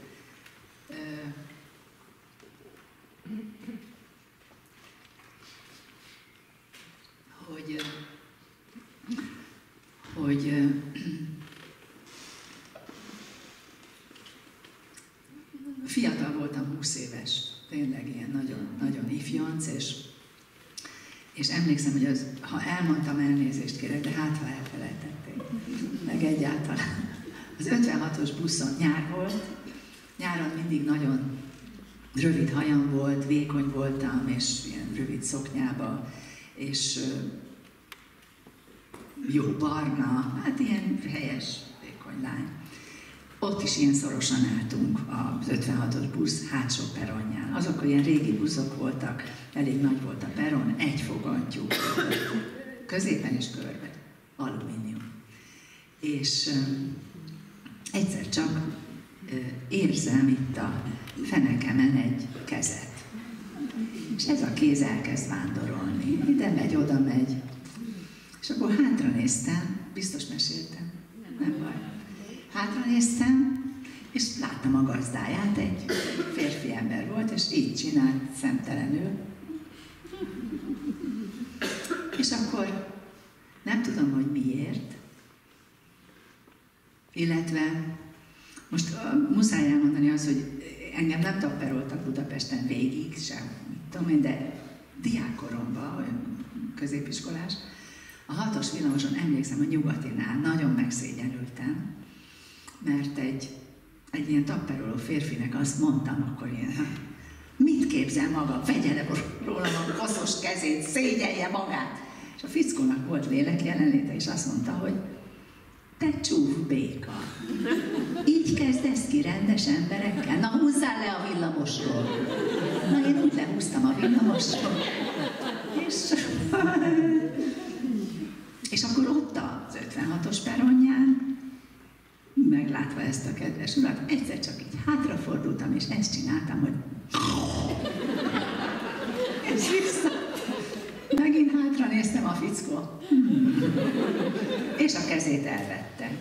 [SPEAKER 1] Hogy, hogy fiatal voltam, 20 éves, tényleg ilyen nagyon, nagyon ifjonc, és, és emlékszem, hogy az, ha elmondtam, elnézést kérek, de hát ha elfelejtették, meg egyáltalán. Az 56-os buszon nyár volt, nyáron mindig nagyon rövid hajam volt, vékony voltam, és ilyen rövid szoknyába, és jó barna, hát ilyen helyes, vékony lány. Ott is ilyen szorosan álltunk az 56-os busz hátsó peronján. Azok olyan régi buszok voltak, elég nagy volt a peron, egy fogantyú, középen és körbe, alumínium. És egyszer csak érzem itt a fenekemen egy kezet. És ez a kéz elkezd vándorolni. Ide megy, oda megy. És akkor hátra néztem, biztos meséltem, nem baj Hátra néztem, és láttam a gazdáját, egy férfi ember volt, és így csinált szemtelenül. És akkor nem tudom, hogy miért, illetve most uh, muszáj elmondani az, hogy engem nem tapperoltak Budapesten végig, sem, tudom én, de diákkoromban, középiskolás, a hatos villamoson emlékszem, a nyugatinál nagyon megszégyenültem, mert egy, egy ilyen tapperoló férfinek azt mondtam akkor ilyen, mit képzel maga, vegye le rólam a koszos kezét, szégyelje magát. És a fickónak volt lélek jelenléte, és azt mondta, hogy te csúf béka. Így kezdesz ki rendes emberekkel? Na húzzál le a villamosról. Na én úgy lehúztam a villamosról. És, és akkor ott az 56-os peronján meglátva ezt a kedves urat, egyszer csak így hátrafordultam, és ezt csináltam, hogy és vissza. Hátra néztem a fickó. És a kezét elvette.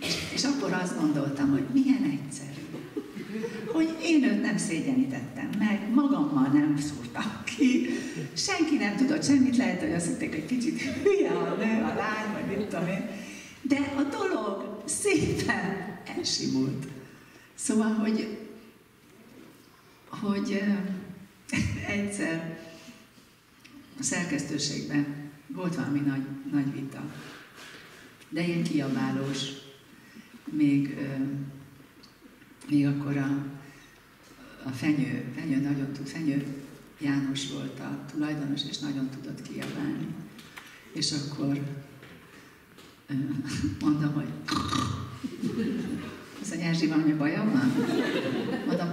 [SPEAKER 1] És, és akkor azt gondoltam, hogy milyen egyszerű. Hogy én őt nem szégyenítettem meg, magammal nem szúrtam ki. Senki nem tudott semmit, lehet, hogy azt hitték, hogy kicsit hülye a nő, a lány, vagy mit tudom én. De a dolog szépen elsimult. Szóval, hogy, hogy egyszer a szerkesztőségben volt valami nagy, nagy vita, de ilyen kiabálós, még, még akkor a, a fenyő, fenyő nagyon tud, fenyő János volt a tulajdonos, és nagyon tudott kiabálni. És akkor mondom, hogy az a Erzsi, valami bajom van? Mondom,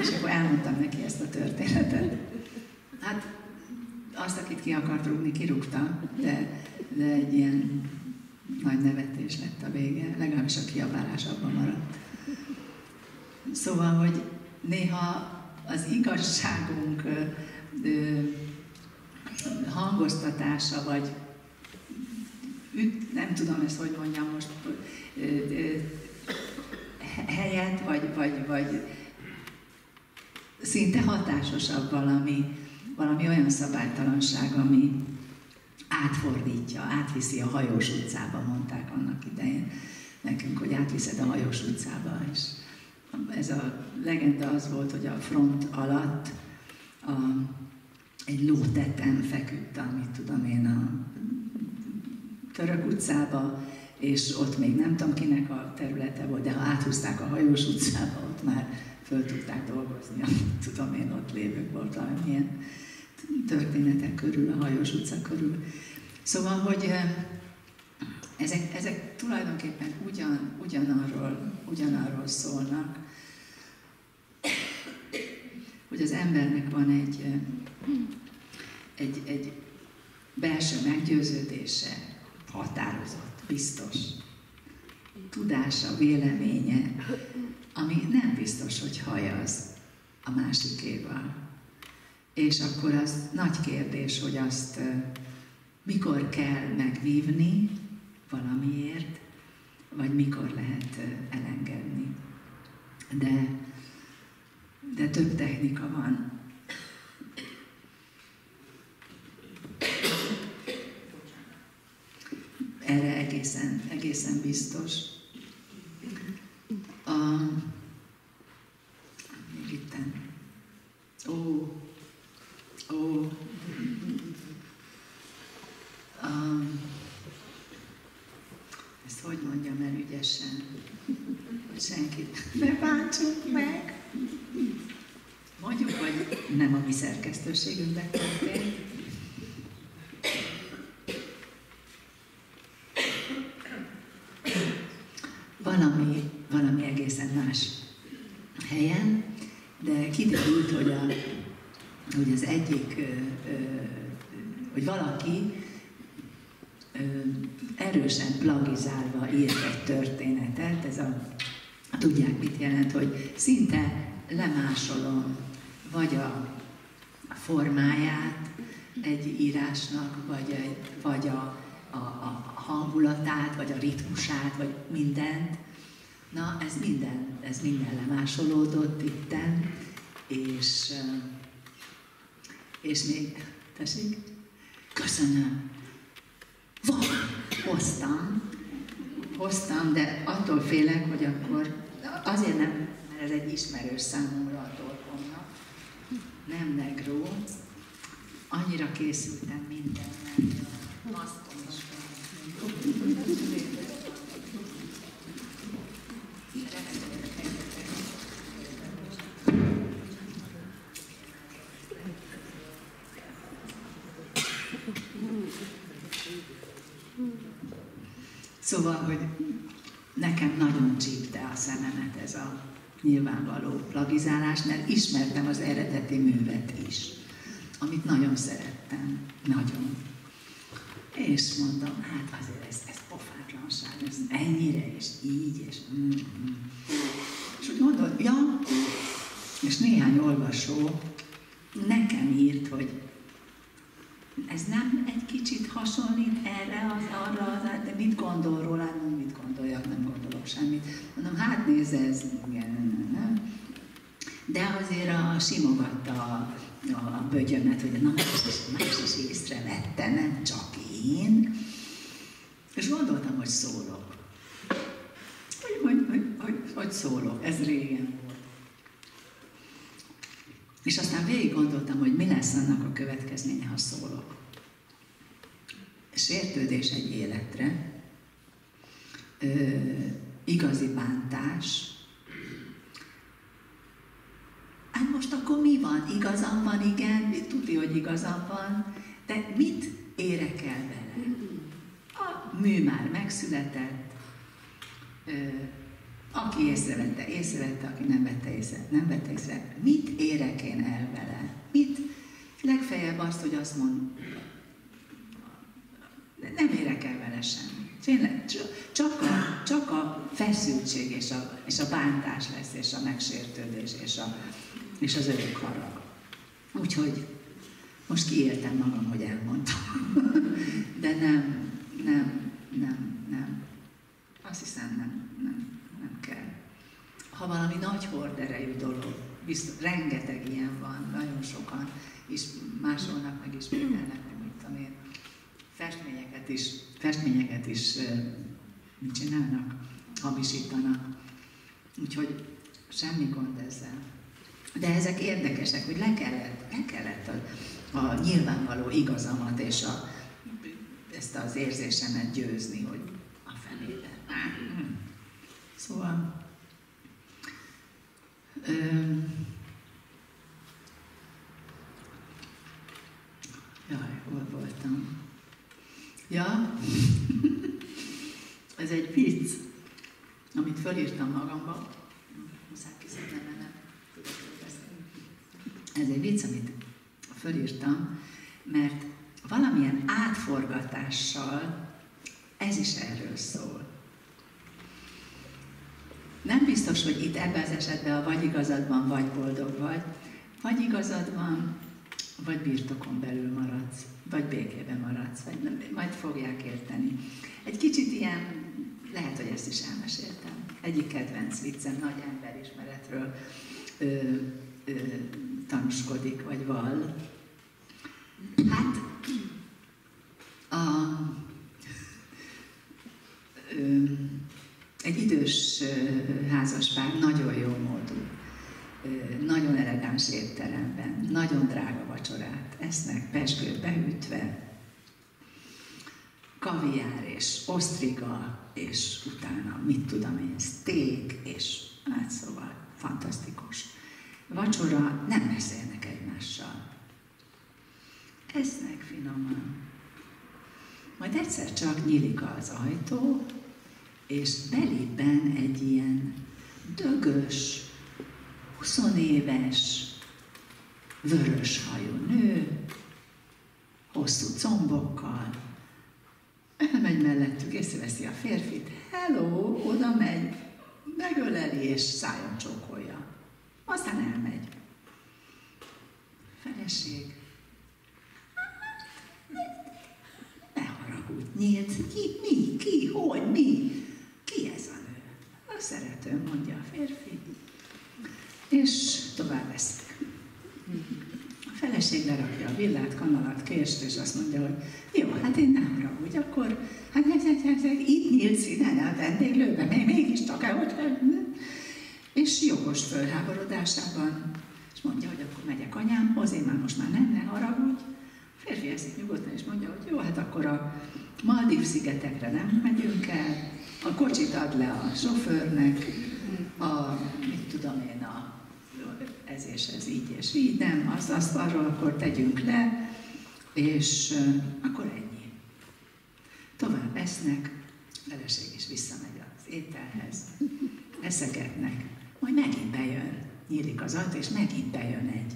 [SPEAKER 1] és akkor elmondtam neki ezt a történetet. Hát azt, akit ki akart rúgni, kirúgta, de, de egy ilyen nagy nevetés lett a vége, legalábbis a kiabálás abban maradt. Szóval, hogy néha az igazságunk ö, ö, hangoztatása, vagy üt, nem tudom ezt, hogy mondjam most, ö, ö, helyet, vagy, vagy, vagy szinte hatásosabb valami, valami olyan szabálytalanság, ami átfordítja, átviszi a hajós utcába, mondták annak idején nekünk, hogy átviszed a hajós utcába. És ez a legenda az volt, hogy a front alatt a, egy lóteten feküdt, amit tudom én, a Török utcába, és ott még nem tudom kinek a területe volt, de ha áthúzták a hajós utcába, ott már föl tudták dolgozni, amit tudom én, ott lévők volt valamilyen történetek körül, a hajós utca körül. Szóval, hogy ezek, ezek tulajdonképpen ugyan, ugyanarról, ugyanarról szólnak, hogy az embernek van egy, egy, egy belső meggyőződése, határozott, biztos, tudása, véleménye, ami nem biztos, hogy hajaz a másikéval. És akkor az nagy kérdés, hogy azt mikor kell megvívni valamiért, vagy mikor lehet elengedni. De, de több technika van. Erre egészen, egészen biztos. A, még itten. Ó, ó, um, ezt hogy mondjam el ügyesen, hogy senkit ne bántsunk meg. Mondjuk, hogy nem a mi szerkesztőségünkben történt. Valami, valami egészen más helyen, de kiderült, hogy, a, hogy az egyik, hogy valaki erősen plagizálva írt egy történetet, ez a, tudják mit jelent, hogy szinte lemásolom vagy a formáját egy írásnak, vagy, egy, vagy a, a, a hangulatát, vagy a ritmusát, vagy mindent. Na, ez minden, ez minden lemásolódott itten, és, és még, tessék, köszönöm, van, hoztam, hoztam, de attól félek, hogy akkor azért nem, mert ez egy ismerős számomra a dolgomnak, nem negró, annyira készültem mindennel, maszkom is Szóval, hogy nekem nagyon csípte a szememet ez a nyilvánvaló plagizálás, mert ismertem az eredeti művet is, amit nagyon szerettem, nagyon. És mondom, hát azért ez, ez pofátlanság, ez ennyire, és így, és mm, mm. És úgy mondod, ja, és néhány olvasó nekem írt, hogy ez nem egy kicsit hasonlít erre, az, arra, az, de mit gondol róla? Nem, mit gondoljak, nem gondolok semmit. Mondom, hát nézze, ez igen, nem, nem. De azért a, simogatta a, a, a bögyömet, hogy na, más is, más is észrevette, nem csak én. És gondoltam, hogy szólok. Hogy, hogy, hogy, hogy, hogy szólok, ez régen. És aztán végig gondoltam, hogy mi lesz annak a következménye, ha szólok. Sértődés egy életre, ö, igazi bántás. Hát most akkor mi van? Igazam van, igen, tudja, hogy igazam van, de mit érek el vele? A mű már megszületett, ö, aki észrevette, észrevette, aki nem vette észre, nem vette észre. Mit érek én el vele? Mit? Legfeljebb azt, hogy azt mond, nem érek el vele semmi. Tényleg, csak a, csak a feszültség és a, és a bántás lesz, és a megsértődés, és, a, és az örök harag. Úgyhogy most kiéltem magam, hogy elmondtam. [LAUGHS] De nem, nem, nem, nem. Azt hiszem, nem. Valami nagy horderejű dolog, biztos, rengeteg ilyen van, nagyon sokan, és másolnak meg ismételnek, meg mit tudom én, festményeket is, festményeket is mit csinálnak, hamisítanak. Úgyhogy semmi gond ezzel. De ezek érdekesek, hogy le kellett, le kellett a, a nyilvánvaló igazamat és a, ezt az érzésemet győzni, hogy a fenébe. Szóval jaj, hol voltam? Ja, [LAUGHS] ez egy vicc, amit fölírtam magamba. Muszáj kiszednem, Ez egy vicc, amit fölírtam, mert valamilyen átforgatással ez is erről szól. Nem biztos, hogy itt ebben az esetben a vagy igazad van, vagy boldog vagy. Vagy igazad van, vagy birtokon belül maradsz, vagy békében maradsz, vagy nem, majd fogják érteni. Egy kicsit ilyen, lehet, hogy ezt is elmeséltem. Egyik kedvenc viccem nagy emberismeretről ö, ö, tanúskodik, vagy val. Hát, a, ö, egy idős házaspár nagyon jó módú nagyon elegáns étteremben, nagyon drága vacsorát esznek, pesgőt beütve, kaviár és osztriga, és utána mit tudom én, steak, és hát szóval fantasztikus. Vacsora, nem beszélnek egymással. Esznek finoman. Majd egyszer csak nyílik az ajtó, és belében egy ilyen dögös, 20 éves, vörös hajú nő, hosszú combokkal, elmegy mellettük, észreveszi a férfit, hello, oda megy, megöleli és szájon csókolja. Aztán elmegy. Feleség. Ne haragudj, nyílt, ki, mi, ki, hogy, mi? Ki ez a nő? A szeretőm, mondja a férfi és tovább veszek. A feleség lerakja a villát, kanalat, kést, és azt mondja, hogy jó, hát én nem ragudj, akkor hát, hát, hát, hát, hát itt nyílt színen a vendéglőbe, még mégis csak hogy és jogos fölháborodásában, és mondja, hogy akkor megyek anyámhoz, én már most már nem, ne haragudj. A férfi eszik nyugodtan, és mondja, hogy jó, hát akkor a Maldív szigetekre nem megyünk el, a kocsit ad le a sofőrnek, a, mit tudom én, a ez és ez így és így, nem, azt, azt arról akkor tegyünk le, és akkor ennyi. Tovább esznek, feleség is visszamegy az ételhez, eszegetnek, majd megint bejön, nyílik az ajtó, és megint bejön egy.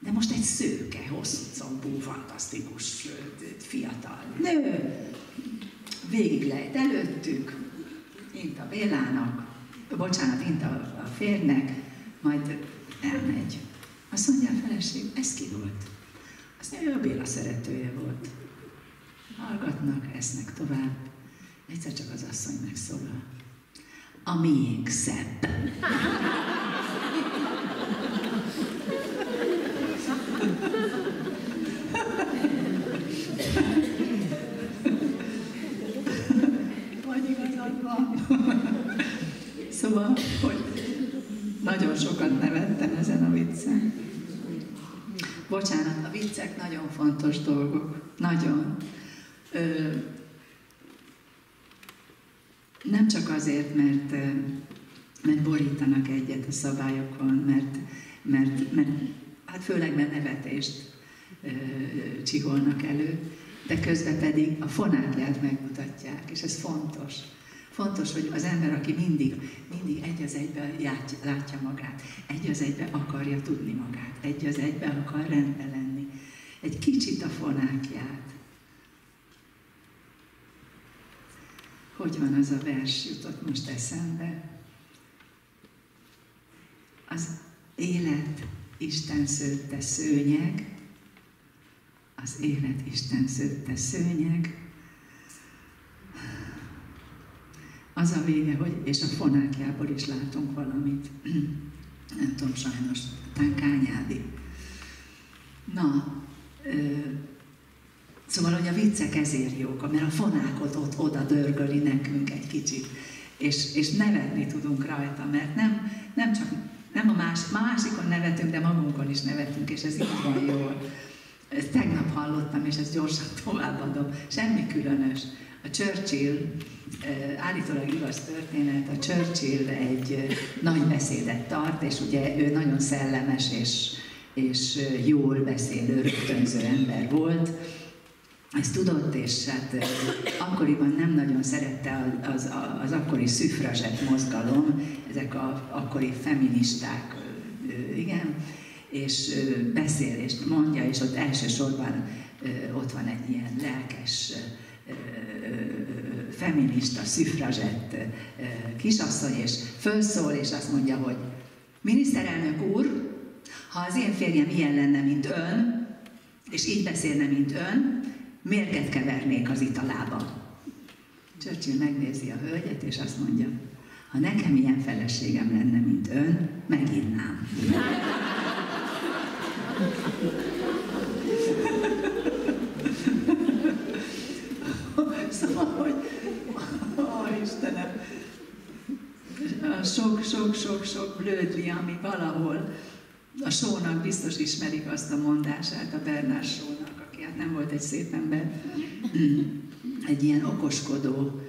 [SPEAKER 1] De most egy szőke, hosszú combú, fantasztikus, fiatal nő, végig lejt előttük, int a Bélának, bocsánat, int a, a férnek, majd elmegy. Azt mondja a feleség, ez ki volt? Azt mondja, ő a Béla szeretője volt. Hallgatnak, esznek tovább. Egyszer csak az asszony megszólal. A miénk szebb. [LAUGHS] Szóval, hogy nagyon sokat nevettem ezen a viccen. Bocsánat, a viccek nagyon fontos dolgok. Nagyon. Ö, nem csak azért, mert, mert borítanak egyet a szabályokon, mert, mert, mert hát főleg mert nevetést ö, csiholnak elő, de közben pedig a fonákját megmutatják, és ez fontos Fontos, hogy az ember, aki mindig, mindig egy az egybe látja magát, egy az egybe akarja tudni magát, egy az egybe akar rendben lenni. Egy kicsit a fonákját. Hogy van az a vers, jutott most eszembe? Az élet Isten szőtte szőnyeg, az élet Isten szőtte szőnyeg, az a vége, hogy, és a fonákjából is látunk valamit. [CLEARS THROAT] Nem tudom, sajnos, talán kányádi. Na, ö, szóval, hogy a viccek ezért jók, mert a fonákot ott oda dörgöli nekünk egy kicsit, és, és nevetni tudunk rajta, mert nem, nem csak nem a más, másikon nevetünk, de magunkon is nevetünk, és ez így van jól. Ezt tegnap hallottam, és ezt gyorsan [LAUGHS] továbbadom. Semmi különös. A Churchill, állítólag igaz történet, a Churchill egy nagy beszédet tart, és ugye ő nagyon szellemes és, és jól beszélő, rögtönző ember volt, ezt tudott, és hát akkoriban nem nagyon szerette az, az, az akkori szüfrazsett mozgalom, ezek a akkori feministák, igen, és beszél, és mondja, és ott elsősorban ott van egy ilyen lelkes, feminista, szüfrazsett kisasszony, és fölszól, és azt mondja, hogy miniszterelnök úr, ha az én férjem ilyen lenne, mint ön, és így beszélne, mint ön, mérget kevernék az italába. Churchill megnézi a hölgyet, és azt mondja, ha nekem ilyen feleségem lenne, mint ön, meginnám. szóval, hogy ó, Istenem, sok-sok-sok-sok blödli, ami valahol a sónak biztos ismerik azt a mondását, a Bernás sónak, aki hát nem volt egy szép ember, [LAUGHS] egy ilyen okoskodó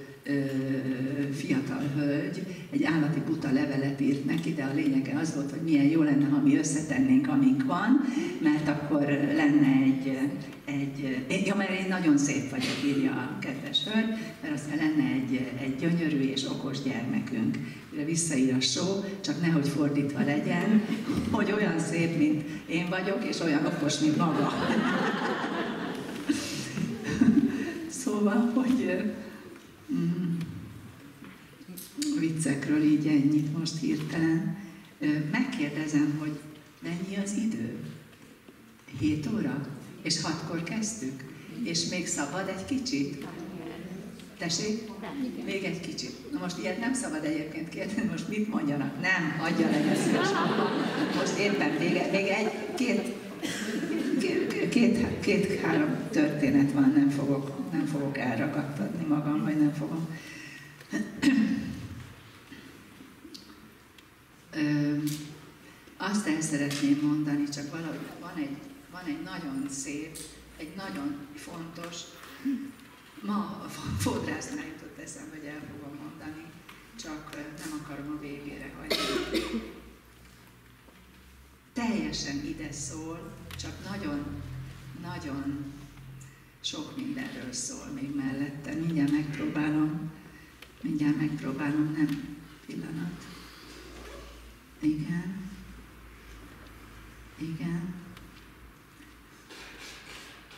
[SPEAKER 1] fiatal hölgy egy állati buta levelet írt neki, de a lényege az volt, hogy milyen jó lenne, ha mi összetennénk, amink van, mert akkor lenne egy, egy ja, mert én nagyon szép vagyok, írja a kedves hölgy, mert aztán lenne egy, egy gyönyörű és okos gyermekünk. Visszaír a só, csak nehogy fordítva legyen, hogy olyan szép, mint én vagyok, és olyan okos, mint maga. szóval, hogy mm, viccekről így ennyit most hirtelen. Megkérdezem, hogy mennyi az idő? 7 óra? És hatkor kezdtük? És még szabad egy kicsit? Tessék? Még egy kicsit. Na most ilyet nem szabad egyébként kérni, most mit mondjanak? Nem, adja legyen szívesen. Most éppen vége, még egy, két, két, két, két, három történet van, nem fogok, nem fogok elrakadtatni magam, vagy nem fogom. Ö, azt el szeretném mondani, csak valahogy van egy, van egy nagyon szép, egy nagyon fontos, ma [LAUGHS] a fodrásznál jutott eszem, hogy el fogom mondani, csak nem akarom a végére hagyni. Teljesen ide szól, csak nagyon, nagyon sok mindenről szól még mellette. Mindjárt megpróbálom, mindjárt megpróbálom, nem pillanat. Igen. Igen.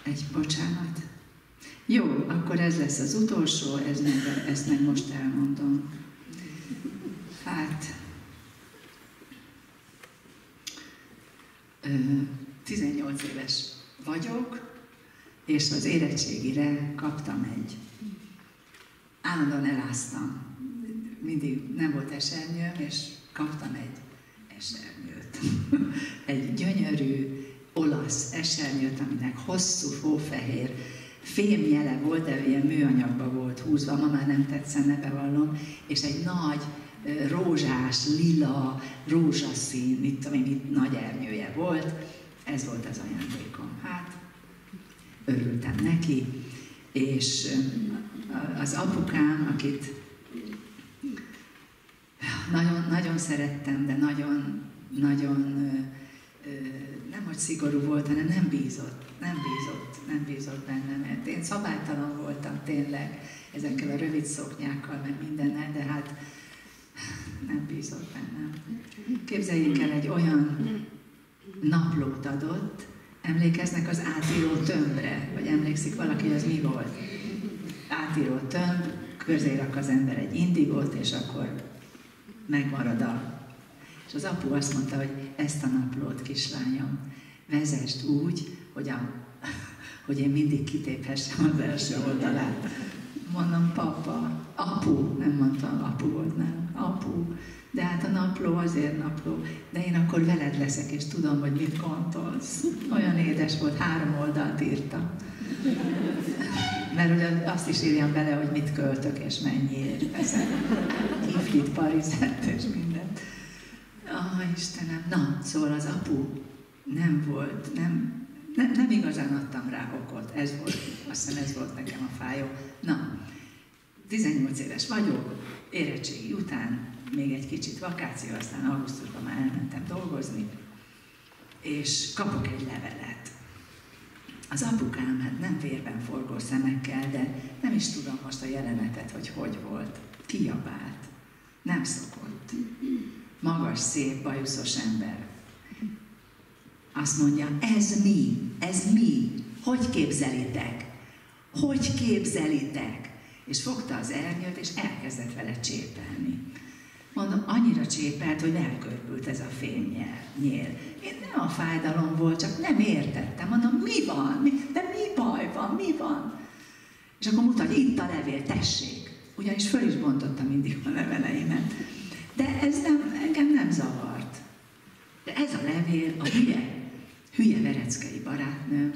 [SPEAKER 1] Egy bocsánat. Jó, akkor ez lesz az utolsó, ez meg, ezt meg most elmondom. Hát, 18 éves vagyok, és az érettségire kaptam egy, állandóan eláztam. Mindig nem volt esernyőm, és kaptam egy esernyőt. [LAUGHS] egy gyönyörű olasz esernyőt, aminek hosszú, hófehér fémjele volt, de ilyen műanyagba volt húzva, ma már nem tetszene, bevallom, és egy nagy rózsás, lila, rózsaszín, mit tudom én, itt nagy ernyője volt. Ez volt az ajándékom. Hát, örültem neki, és az apukám, akit nagyon, nagyon szerettem, de nagyon, nagyon nem hogy szigorú volt, hanem nem bízott, nem bízott, nem bízott benne, mert én szabálytalan voltam tényleg ezekkel a rövid szoknyákkal, meg mindennel, de hát nem bízott bennem. Képzeljék el, egy olyan naplót adott, emlékeznek az átíró tömbre, vagy emlékszik valaki, az mi volt? Átíró tömb, közé rak az ember egy indigót, és akkor megmarad a... És az apu azt mondta, hogy ezt a naplót, kislányom, vezest úgy, hogy, a, [LAUGHS] hogy én mindig kitéphessem az első oldalát. Mondom, papa, apu, nem mondtam, apu volt, nem, apu. De hát a napló azért napló, de én akkor veled leszek, és tudom, hogy mit gondolsz. Olyan édes volt, három oldalt írtam. Mert ugye azt is írjam bele, hogy mit költök és mennyiért veszem. Kiflit, parizett és mindent. Ah, Istenem, na, szóval az apu nem volt, nem, nem, nem igazán adtam rá okot. Ez volt, azt hiszem ez volt nekem a fájó. Na, 18 éves vagyok, érettségi után, még egy kicsit vakáció, aztán augusztusban már elmentem dolgozni, és kapok egy levelet. Az apukám, hát nem vérben forgó szemekkel, de nem is tudom most a jelenetet, hogy hogy volt. Kiabált. Nem szokott. Magas, szép, bajuszos ember. Azt mondja, ez mi? Ez mi? Hogy képzelitek? Hogy képzelitek? És fogta az ernyőt, és elkezdett vele csépelni. Mondom, annyira csépelt, hogy elkörbült ez a fénynyel. Nyél. Én nem a fájdalom volt, csak nem értettem. Mondom, mi van? De mi baj van? Mi van? És akkor mutatja, itt a levél, tessék. Ugyanis föl is bontottam mindig a leveleimet. De ez nem, engem nem zavart. De ez a levél, a hülye, hülye vereckei barátnőm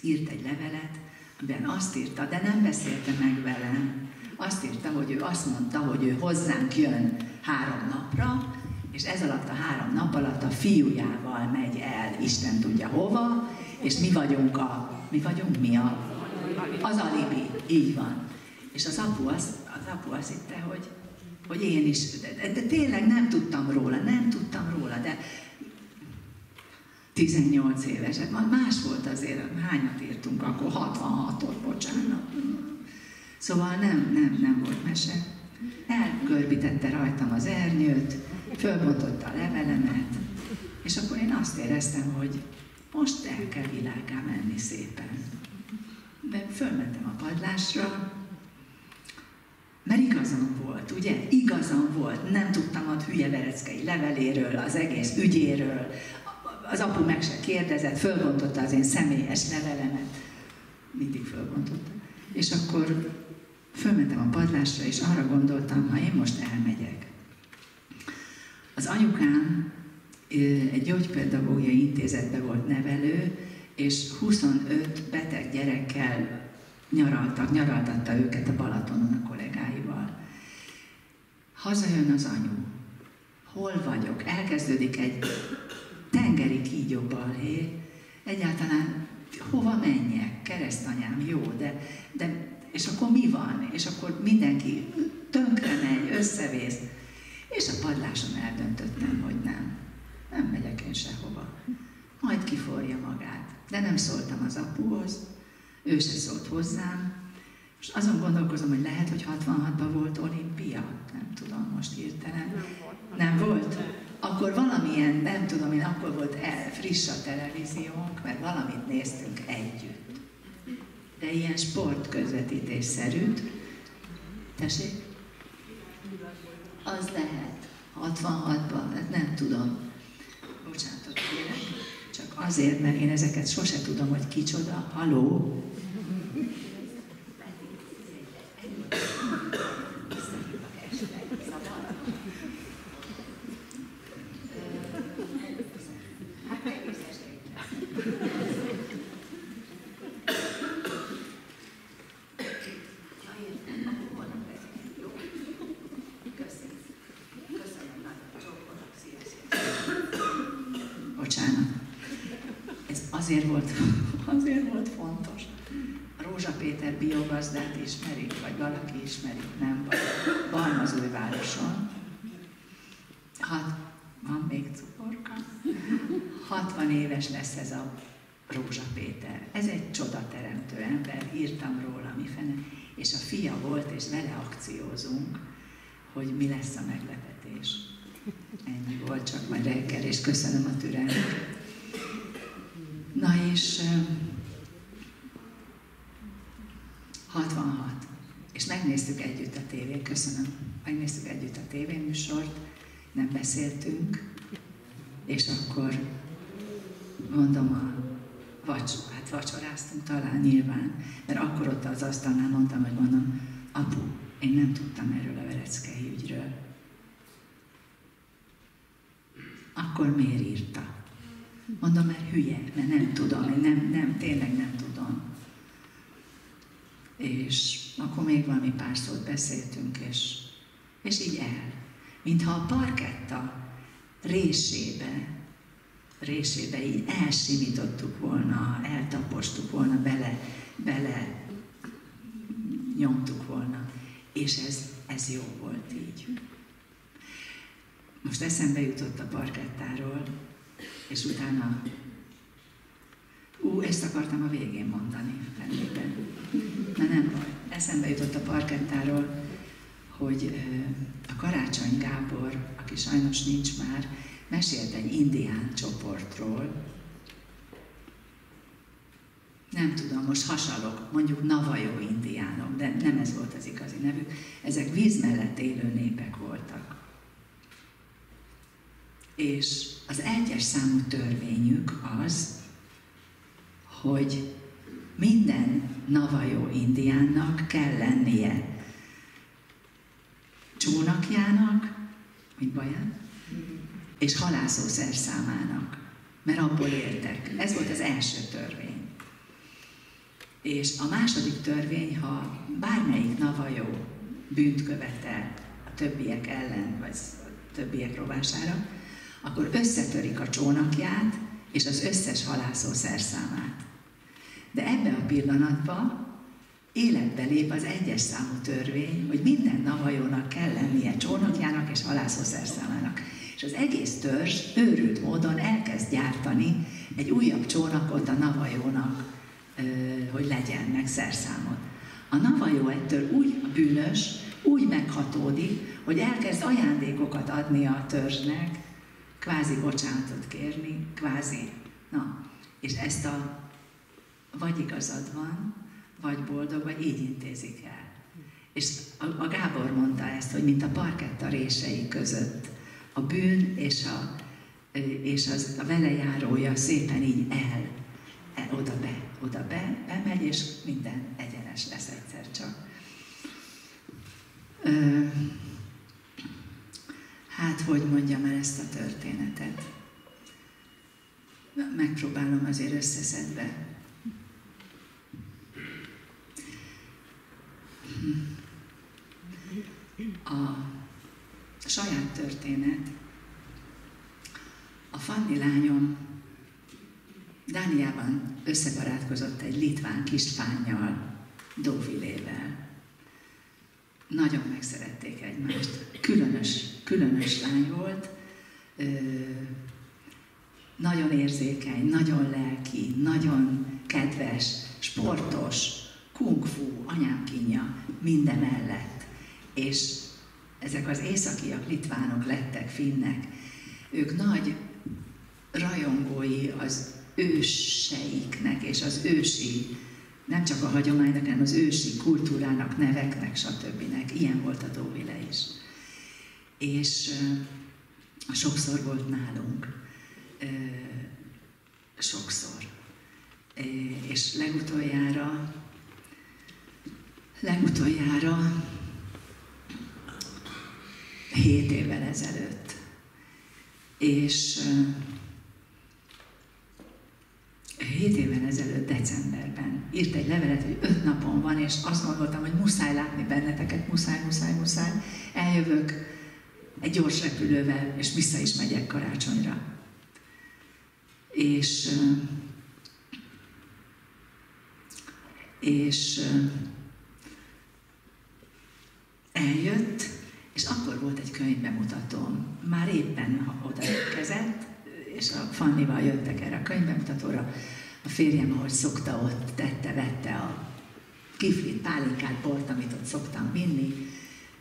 [SPEAKER 1] írt egy levelet, amiben azt írta, de nem beszélte meg velem, azt írta, hogy ő azt mondta, hogy ő hozzánk jön három napra, és ez alatt a három nap alatt a fiújával megy el, Isten tudja hova, és mi vagyunk a, mi vagyunk mi a, az alibi, így van. És az apu az, az apu azt hitte, hogy, hogy én is, de, de tényleg nem tudtam róla, nem tudtam róla, de 18 éves, hát más volt azért, hányat írtunk akkor, 66-ot, bocsánat. Szóval nem, nem, nem volt mese. Elgörbítette rajtam az ernyőt, fölbontotta a levelemet, és akkor én azt éreztem, hogy most el kell világá menni szépen. De fölmentem a padlásra, mert igazam volt, ugye? Igazam volt. Nem tudtam a hülye leveléről, az egész ügyéről. Az apu meg se kérdezett, fölbontotta az én személyes levelemet. Mindig fölbontotta. És akkor fölmentem a padlásra, és arra gondoltam, ha én most elmegyek. Az anyukám egy gyógypedagógiai intézetbe volt nevelő, és 25 beteg gyerekkel nyaraltak, nyaraltatta őket a Balatonon a kollégáival. Hazajön az anyu. Hol vagyok? Elkezdődik egy tengeri kígyóbalhé. Egyáltalán hova menjek? Keresztanyám, jó, de, de és akkor mi van? És akkor mindenki tönkre megy, összevész. És a padláson eldöntöttem, hogy nem. Nem megyek én sehova. Majd kiforja magát. De nem szóltam az apuhoz, ő se szólt hozzám. Most azon gondolkozom, hogy lehet, hogy 66-ban volt olimpia. Nem tudom most hirtelen. Nem volt. Nem volt? Akkor valamilyen, nem tudom én, akkor volt el, friss a televíziónk, mert valamit néztünk együtt de ilyen sportközvetítésszerűt. Tessék? Az lehet. 66-ban, hát nem tudom. Bocsánatot kérek. Csak azért, mert én ezeket sose tudom, hogy kicsoda. Haló? azért volt, azért volt fontos. A Rózsa Péter biogazdát ismerik, vagy valaki ismerik, nem, vagy Balmazújvároson. Hát, van még cukorka? 60 éves lesz ez a Rózsa Péter. Ez egy csodateremtő ember, írtam róla, mi fene. És a fia volt, és vele akciózunk, hogy mi lesz a meglepetés. Ennyi volt csak majd reggel, és köszönöm a türelmet. Na és 66. És megnéztük együtt a tévén, köszönöm. Megnéztük együtt a tévéműsort, nem beszéltünk, és akkor mondom a vacs, hát vacsoráztunk talán nyilván, mert akkor ott az asztalnál mondtam, hogy mondom, apu, én nem tudtam erről a Vereckei ügyről. Akkor miért írta? Mondom, mert hülye, mert nem tudom, én nem, nem, tényleg nem tudom. És akkor még valami pár szót beszéltünk, és, és így el. Mintha a parketta résébe, résébe így elsimítottuk volna, eltapostuk volna, bele, bele nyomtuk volna. És ez, ez jó volt így. Most eszembe jutott a parkettáról, és utána, ú, ezt akartam a végén mondani fennében. Na nem baj, eszembe jutott a parkettáról, hogy a Karácsony Gábor, aki sajnos nincs már, mesélt egy indián csoportról, nem tudom, most hasalok, mondjuk navajó indiánok, de nem ez volt az igazi nevük. Ezek víz mellett élő népek voltak. És az egyes számú törvényük az, hogy minden navajó indiánnak kell lennie csónakjának, mint baján, és halászó szerszámának, mert abból éltek. Ez volt az első törvény. És a második törvény, ha bármelyik navajó bűnt követel a többiek ellen, vagy a többiek rovására, akkor összetörik a csónakját és az összes halászó szerszámát. De ebben a pillanatban életbe lép az egyes számú törvény, hogy minden navajónak kell lennie csónakjának és halászó szerszámának. És az egész törzs őrült módon elkezd gyártani egy újabb csónakot a navajónak, hogy legyen meg szerszámot. A navajó ettől úgy bűnös, úgy meghatódik, hogy elkezd ajándékokat adni a törzsnek, kvázi bocsánatot kérni, kvázi. Na, és ezt a vagy igazad van, vagy boldog, vagy így intézik el. És a, a Gábor mondta ezt, hogy mint a parketta rései között a bűn és, a, és az, a vele járója szépen így el, el oda be, oda be, bemegy, és minden egyenes lesz egyszer csak. Ö, hát, hogy mondjam el ezt a történetet? Megpróbálom azért összeszedve. A saját történet. A Fanni lányom Dániában összebarátkozott egy litván kislányjal, Dóvilével. Nagyon megszerették egymást. Különös, különös lány volt, ö, nagyon érzékeny, nagyon lelki, nagyon kedves, sportos, kung fu, anyám kínja, minden mellett. És ezek az északiak, litvánok lettek, finnek, ők nagy rajongói az őseiknek és az ősi, nem csak a hagyománynak, hanem az ősi kultúrának, neveknek, stb. Ilyen volt a Dóvile is. És uh, sokszor volt nálunk. Uh, sokszor. Uh, és legutoljára, legutoljára hét évvel ezelőtt. És hét évvel ezelőtt decemberben írt egy levelet, hogy öt napon van, és azt gondoltam, hogy muszáj látni benneteket, muszáj, muszáj, muszáj. Eljövök egy gyors repülővel, és vissza is megyek karácsonyra. És és eljött, és akkor volt egy könyvbemutatóm. Már éppen oda érkezett, és a Fannival jöttek erre a könyvbemutatóra. A férjem, ahogy szokta, ott tette, vette a kiflit, pálinkát, bort, amit ott szoktam vinni.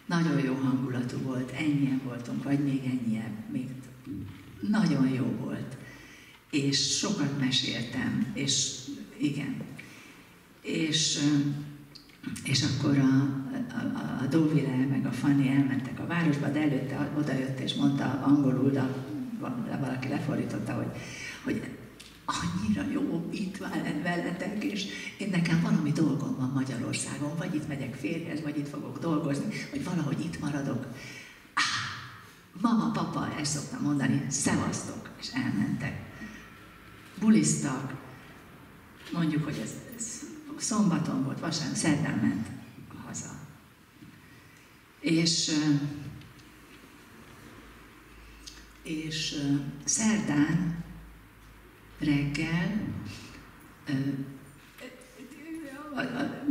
[SPEAKER 1] Nagyon jó hangulatú volt, ennyien voltunk, vagy még ennyien, még nagyon jó volt. És sokat meséltem, és igen. És, és akkor a, a, a Dovile meg a Fanny elmentek a városba, de előtte odajött és mondta angolul, de valaki lefordította, hogy, hogy annyira jó itt veletek, és én nekem valami dolgom van Magyarországon, vagy itt megyek férjhez, vagy itt fogok dolgozni, vagy valahogy itt maradok. Ah, mama, papa, ezt szoktam mondani, szevasztok, és elmentek. Bulisztak, mondjuk, hogy ez szombaton volt, vasárnap, szerdán ment haza. És, és szerdán reggel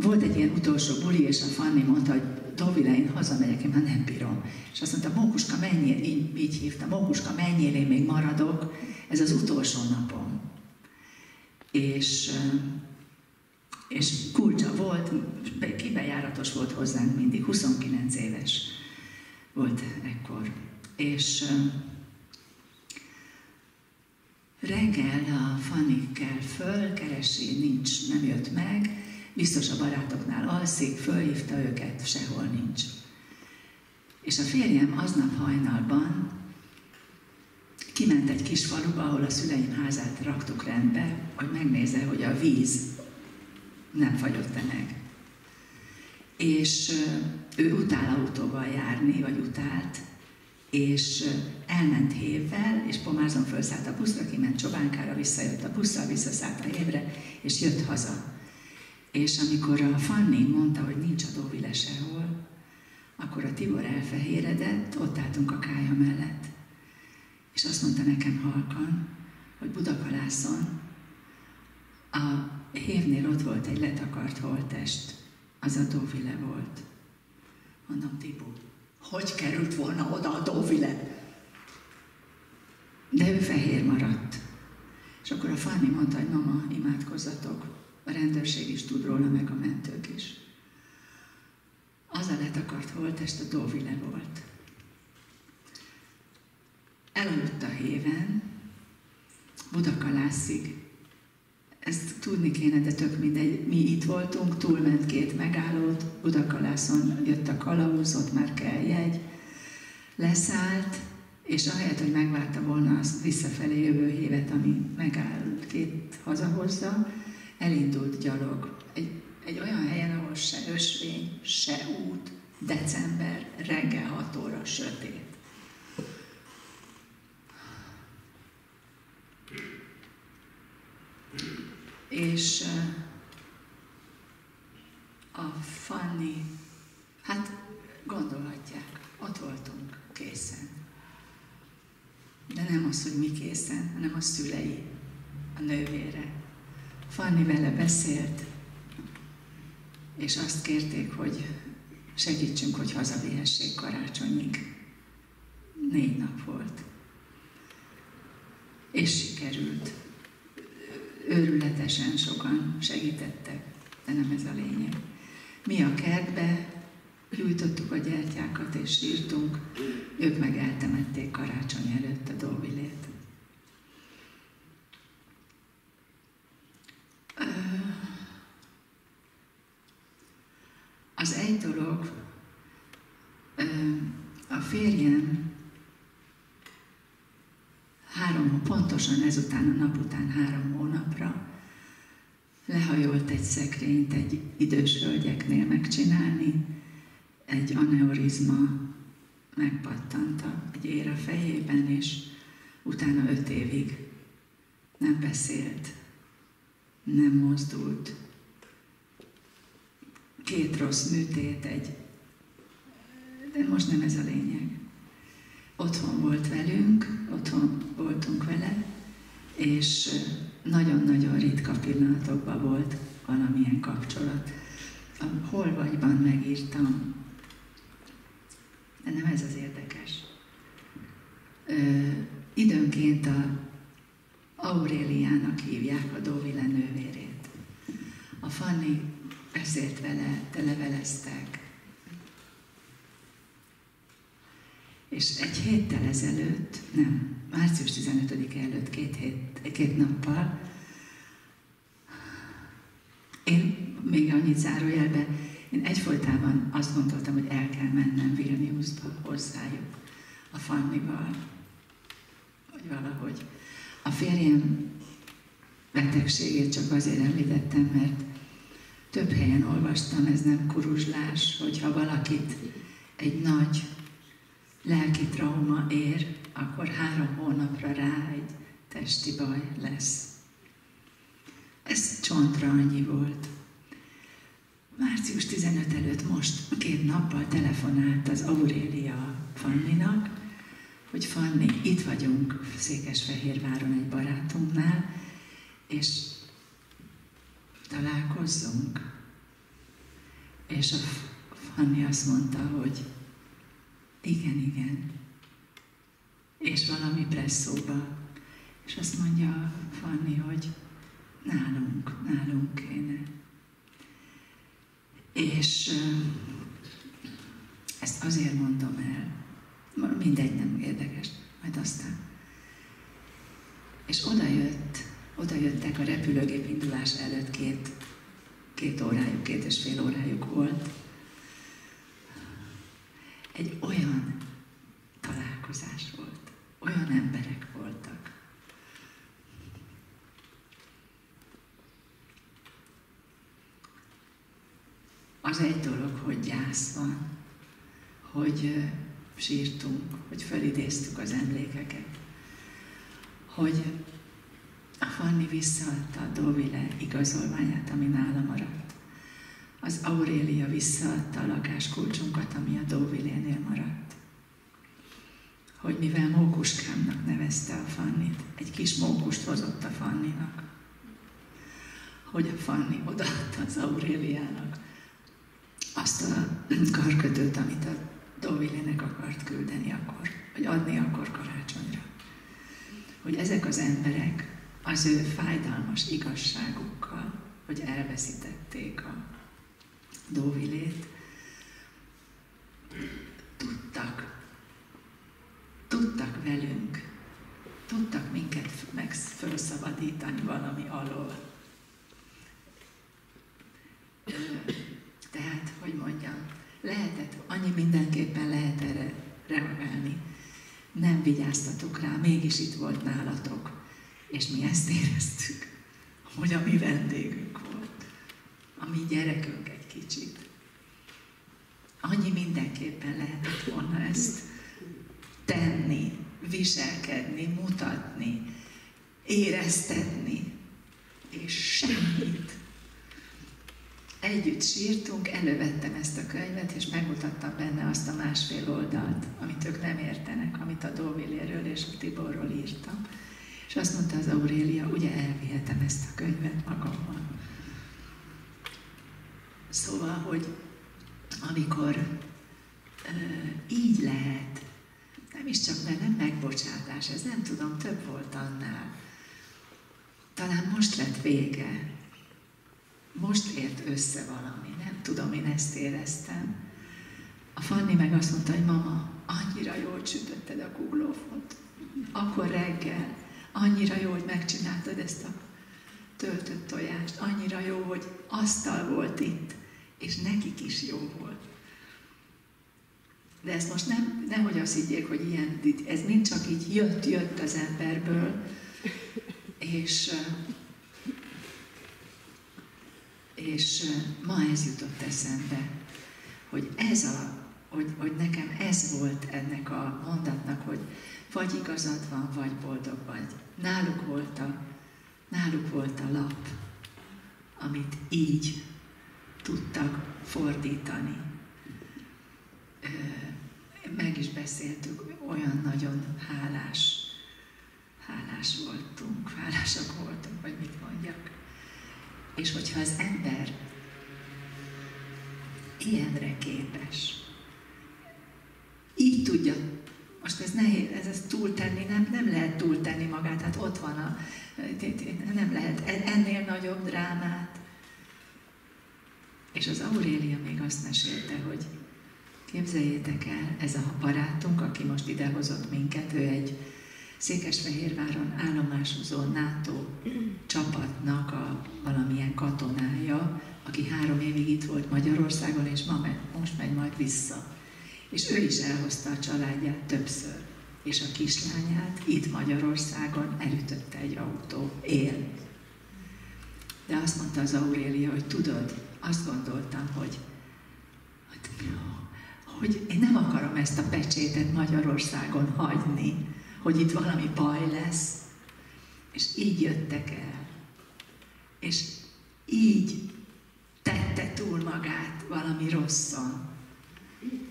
[SPEAKER 1] volt egy ilyen utolsó buli, és a Fanni mondta, hogy Dovile, én hazamegyek, én már nem bírom. És azt mondta, Mókuska, menjél, így, így hívta, Mókuska, menjél, én még maradok, ez az utolsó napom. És, és kulcsa volt, kibejáratos volt hozzánk mindig, 29 éves volt ekkor. És Reggel a Fanny kell föl, keresi, nincs, nem jött meg, biztos a barátoknál alszik, fölhívta őket, sehol nincs. És a férjem aznap hajnalban kiment egy kis faluba, ahol a szüleim házát raktuk rendbe, hogy megnézze, hogy a víz nem fagyott-e meg. És ő utál autóval járni, vagy utált, és elment hévvel, és Pomárzon felszállt a buszra, kiment Csobánkára, visszajött a busszal, visszaszállt a hévre, és jött haza. És amikor a Fanni mondta, hogy nincs a Dóvile sehol, akkor a Tibor elfehéredett, ott álltunk a kája mellett. És azt mondta nekem halkan, hogy Budakalászon a hévnél ott volt egy letakart holtest, az a Dóvile volt. Mondom, Tibor, hogy került volna oda a Dovile. De ő fehér maradt. És akkor a Fanny mondta, hogy mama, imádkozzatok. A rendőrség is tud róla, meg a mentők is. Az a letakart holtest a Dovile volt. Elaludt a héven, Budakalászig. Ezt tudni kéne, de tök mindegy. Mi itt voltunk, túlment két megállót, Budakalászon jött a kalauz, ott már kell jegy, leszállt, és ahelyett, hogy megvárta volna azt visszafelé jövő hévet, ami megáll két hazahozza, elindult gyalog. Egy, egy olyan helyen, ahol se ösvény, se út, december, reggel 6 óra, sötét. És a Fanny, hát gondolhatják, ott voltunk készen. De nem az, hogy mi készen, hanem a szülei, a nővére. Fanny vele beszélt, és azt kérték, hogy segítsünk, hogy hazavihessék karácsonyig. Négy nap volt. És sikerült. Őrületesen sokan segítettek, de nem ez a lényeg. Mi a kertbe gyújtottuk a gyertyákat és sírtunk, ők meg eltemették karácsony előtt a dolvilét. Az egy dolog, a férjem három, pontosan ezután a nap után három hónapra lehajolt egy szekrényt egy idős hölgyeknél megcsinálni, egy aneurizma megpattant egy ér a fejében, és utána öt évig nem beszélt, nem mozdult. Két rossz műtét, egy... De most nem ez a lényeg otthon volt velünk, otthon voltunk vele, és nagyon-nagyon ritka pillanatokban volt valamilyen kapcsolat. A Hol vagyban megírtam, de nem ez az érdekes. Ö, időnként a Auréliának hívják a Dóvile nővérét. A Fanni beszélt vele, televeleztek, És egy héttel ezelőtt, nem, március 15 előtt két, hét, két nappal, én még annyit zárójelbe, én egyfolytában azt gondoltam, hogy el kell mennem Vilniusba hozzájuk, a Fannival, vagy valahogy. A férjem betegségét csak azért említettem, mert több helyen olvastam, ez nem kuruzslás, hogyha valakit egy nagy lelki trauma ér, akkor három hónapra rá egy testi baj lesz. Ez csontra annyi volt. Március 15 előtt most két nappal telefonált az Aurélia Fanninak, hogy Fanni, itt vagyunk Székesfehérváron egy barátunknál, és találkozzunk. És a Fanni azt mondta, hogy igen, igen. És valami presszóba. És azt mondja Fanni, hogy nálunk, nálunk kéne. És ezt azért mondom el, mindegy, nem érdekes, majd aztán. És oda jött, oda jöttek a repülőgép indulás előtt két, két órájuk, két és fél órájuk volt. Egy olyan találkozás volt, olyan emberek voltak. Az egy dolog, hogy gyász van, hogy sírtunk, hogy felidéztük az emlékeket, hogy a Fanni visszaadta a Dovile igazolványát, ami nála maradt. Az Aurélia visszaadta a lakáskulcsunkat, ami a Dovilénél maradt. Hogy mivel mókuskámnak nevezte a Fannit, egy kis mókust hozott a Fanninak. Hogy a Fanni odaadta az Auréliának azt a karkötőt, amit a Dovilének akart küldeni akkor, vagy adni akkor karácsonyra. Hogy ezek az emberek az ő fájdalmas igazságukkal, hogy elveszítették a Dovilét, tudtak, tudtak velünk, tudtak minket meg felszabadítani valami alól. Tehát, hogy mondjam, lehetett, annyi mindenképpen lehet erre reagálni. Nem vigyáztatok rá, mégis itt volt nálatok. És mi ezt éreztük, hogy a mi vendégünk volt. A mi gyerekünk kicsit. Annyi mindenképpen lehetett volna ezt tenni, viselkedni, mutatni, éreztetni, és semmit együtt sírtunk, elővettem ezt a könyvet, és megmutattam benne azt a másfél oldalt, amit ők nem értenek, amit a Dóvilléről és a Tiborról írtam. És azt mondta az Aurélia, ugye elvihetem ezt a könyvet magammal. Szóval, hogy amikor ö, így lehet, nem is csak nem megbocsátás, ez nem tudom, több volt annál. Talán most lett vége, most ért össze valami, nem tudom, én ezt éreztem. A Fanni meg azt mondta, hogy mama, annyira jól csütötted a kuglófot. Akkor reggel, annyira jó, hogy megcsináltad ezt a töltött tojást, annyira jó, hogy asztal volt itt, és nekik is jó volt. De ezt most nem, nehogy azt higgyék, hogy ilyen, ez mind csak így jött, jött az emberből, és és ma ez jutott eszembe, hogy ez a, hogy, hogy nekem ez volt ennek a mondatnak, hogy vagy igazad van, vagy boldog vagy. Náluk volt a, náluk volt a lap, amit így tudtak fordítani. Meg is beszéltük, olyan nagyon hálás, hálás voltunk, hálásak voltunk, vagy mit mondjak. És hogyha az ember ilyenre képes, így tudja, most ez nehéz, ez, ez túltenni, nem, nem lehet túltenni magát, hát ott van a, nem lehet ennél nagyobb drámát. És az Aurélia még azt mesélte, hogy Képzeljétek el, ez a barátunk, aki most idehozott minket, ő egy Székesfehérváron állomásozó NATO csapatnak a valamilyen katonája, aki három évig itt volt Magyarországon, és ma megy, most megy majd vissza. És ő is elhozta a családját többször. És a kislányát itt Magyarországon elütötte egy autó, él. De azt mondta az Aurélia, hogy tudod, azt gondoltam, hogy, hogy, hogy én nem akarom ezt a pecsétet Magyarországon hagyni, hogy itt valami baj lesz. És így jöttek el. És így tette túl magát valami rosszon.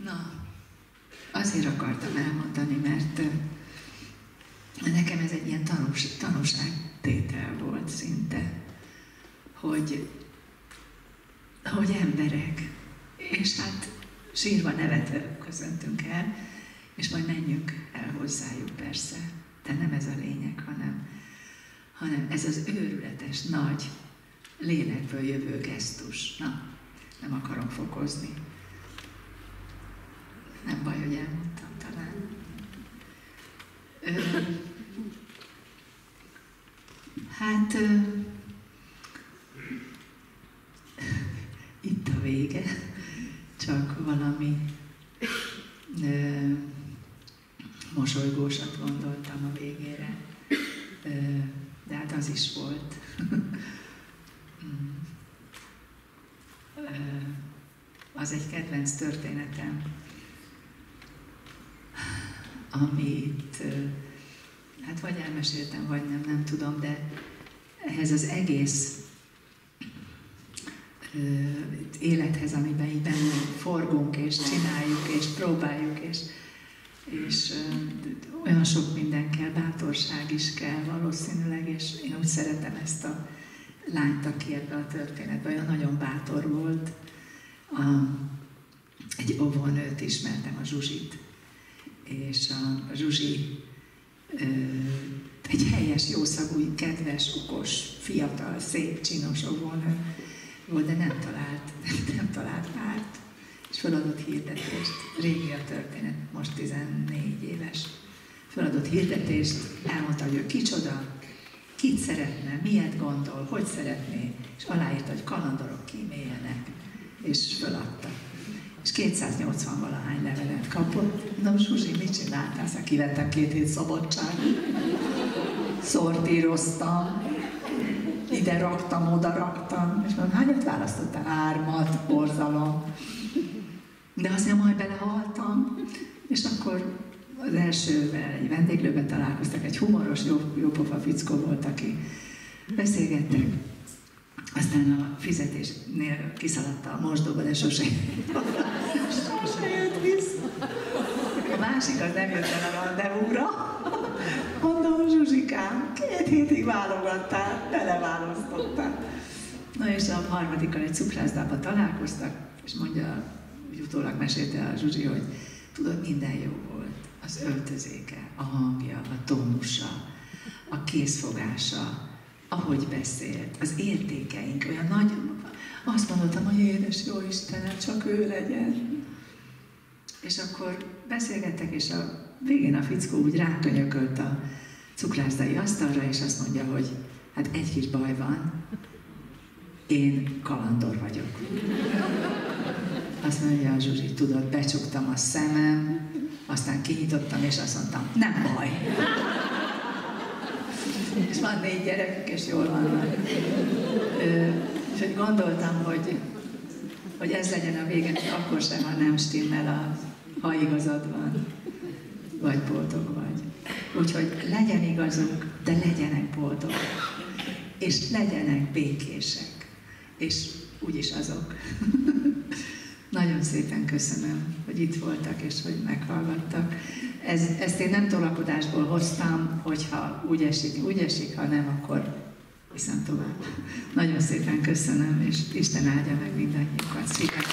[SPEAKER 1] Na, azért akartam elmondani, mert nekem ez egy ilyen tanús, tanúságtétel volt szinte, hogy, hogy emberek, és hát sírva nevetve köszöntünk el, és majd menjünk el hozzájuk persze. De nem ez a lényeg, hanem, hanem ez az őrületes, nagy, lélekből jövő gesztus. Na, nem akarom fokozni. Nem baj, hogy elmondtam talán. Ö, hát ö, itt a vége, csak valami ö, mosolygósat gondoltam a végére, ö, de hát az is volt. [LAUGHS] az egy kedvenc történetem, amit hát vagy elmeséltem, vagy nem, nem tudom, de ehhez az egész élethez, amiben így benne forgunk, és csináljuk, és próbáljuk, és, és olyan sok minden kell, bátorság is kell valószínűleg, és én úgy szeretem ezt a lányt, aki ebbe a történetbe olyan nagyon bátor volt. A, egy óvónőt ismertem, a Zsuzsit, és a, a Zsuzsi ö, egy helyes, jószagú, kedves, okos, fiatal, szép, csinos óvónő volt, de nem talált, [LAUGHS] nem talált párt, és feladott hirdetést. Régi a történet, most 14 éves. Feladott hirdetést, elmondta, hogy ő kicsoda, kit szeretne, miért gondol, hogy szeretné, és aláírta, hogy kalandorok kíméljenek, és föladta. És 280 valahány levelet kapott. Na, Zsuzsi, mit csináltál? Aztán kivettem két hét szabadság. Szortíroztam, ide raktam, oda raktam, és mondom, hányat választottál? Hármat, borzalom. De aztán majd belehaltam, és akkor az elsővel egy vendéglőben találkoztak, egy humoros, jó, jópofa fickó volt, aki beszélgettek. Aztán a fizetésnél kiszaladta a mosdóba, de sose, sose jött vissza. A másik az nem jött el a rendezvúra. Mondom, Zsuzsikám, két hétig válogattál, beleválasztottál. Na és a harmadikkal egy cukrászdába találkoztak, és mondja, hogy utólag mesélte a Zsuzsi, hogy tudod, minden jó volt az öltözéke, a hangja, a tónusa, a készfogása, ahogy beszélt, az értékeink, olyan nagy, azt mondottam, hogy édes jó Istenem, csak ő legyen. És akkor beszélgettek, és a végén a fickó úgy rákönyökölt a cukrászdai asztalra, és azt mondja, hogy hát egy kis baj van, én kalandor vagyok. Azt mondja a Zsuzsi, tudod, becsuktam a szemem, aztán kinyitottam, és azt mondtam, nem baj. és van négy gyerekük, és jól vannak. És hogy gondoltam, hogy, hogy ez legyen a vége, akkor sem, ha nem stimmel, a, ha igazad van, vagy boldog vagy. Úgyhogy legyen igazunk, de legyenek boldogok. És legyenek békések. És úgyis azok. [LAUGHS] Nagyon szépen köszönöm, hogy itt voltak és hogy meghallgattak. Ez, ezt én nem tolakodásból hoztam, hogyha úgy esik, úgy esik, ha nem, akkor viszont tovább. Nagyon szépen köszönöm, és Isten áldja meg mindannyiukat. Szépen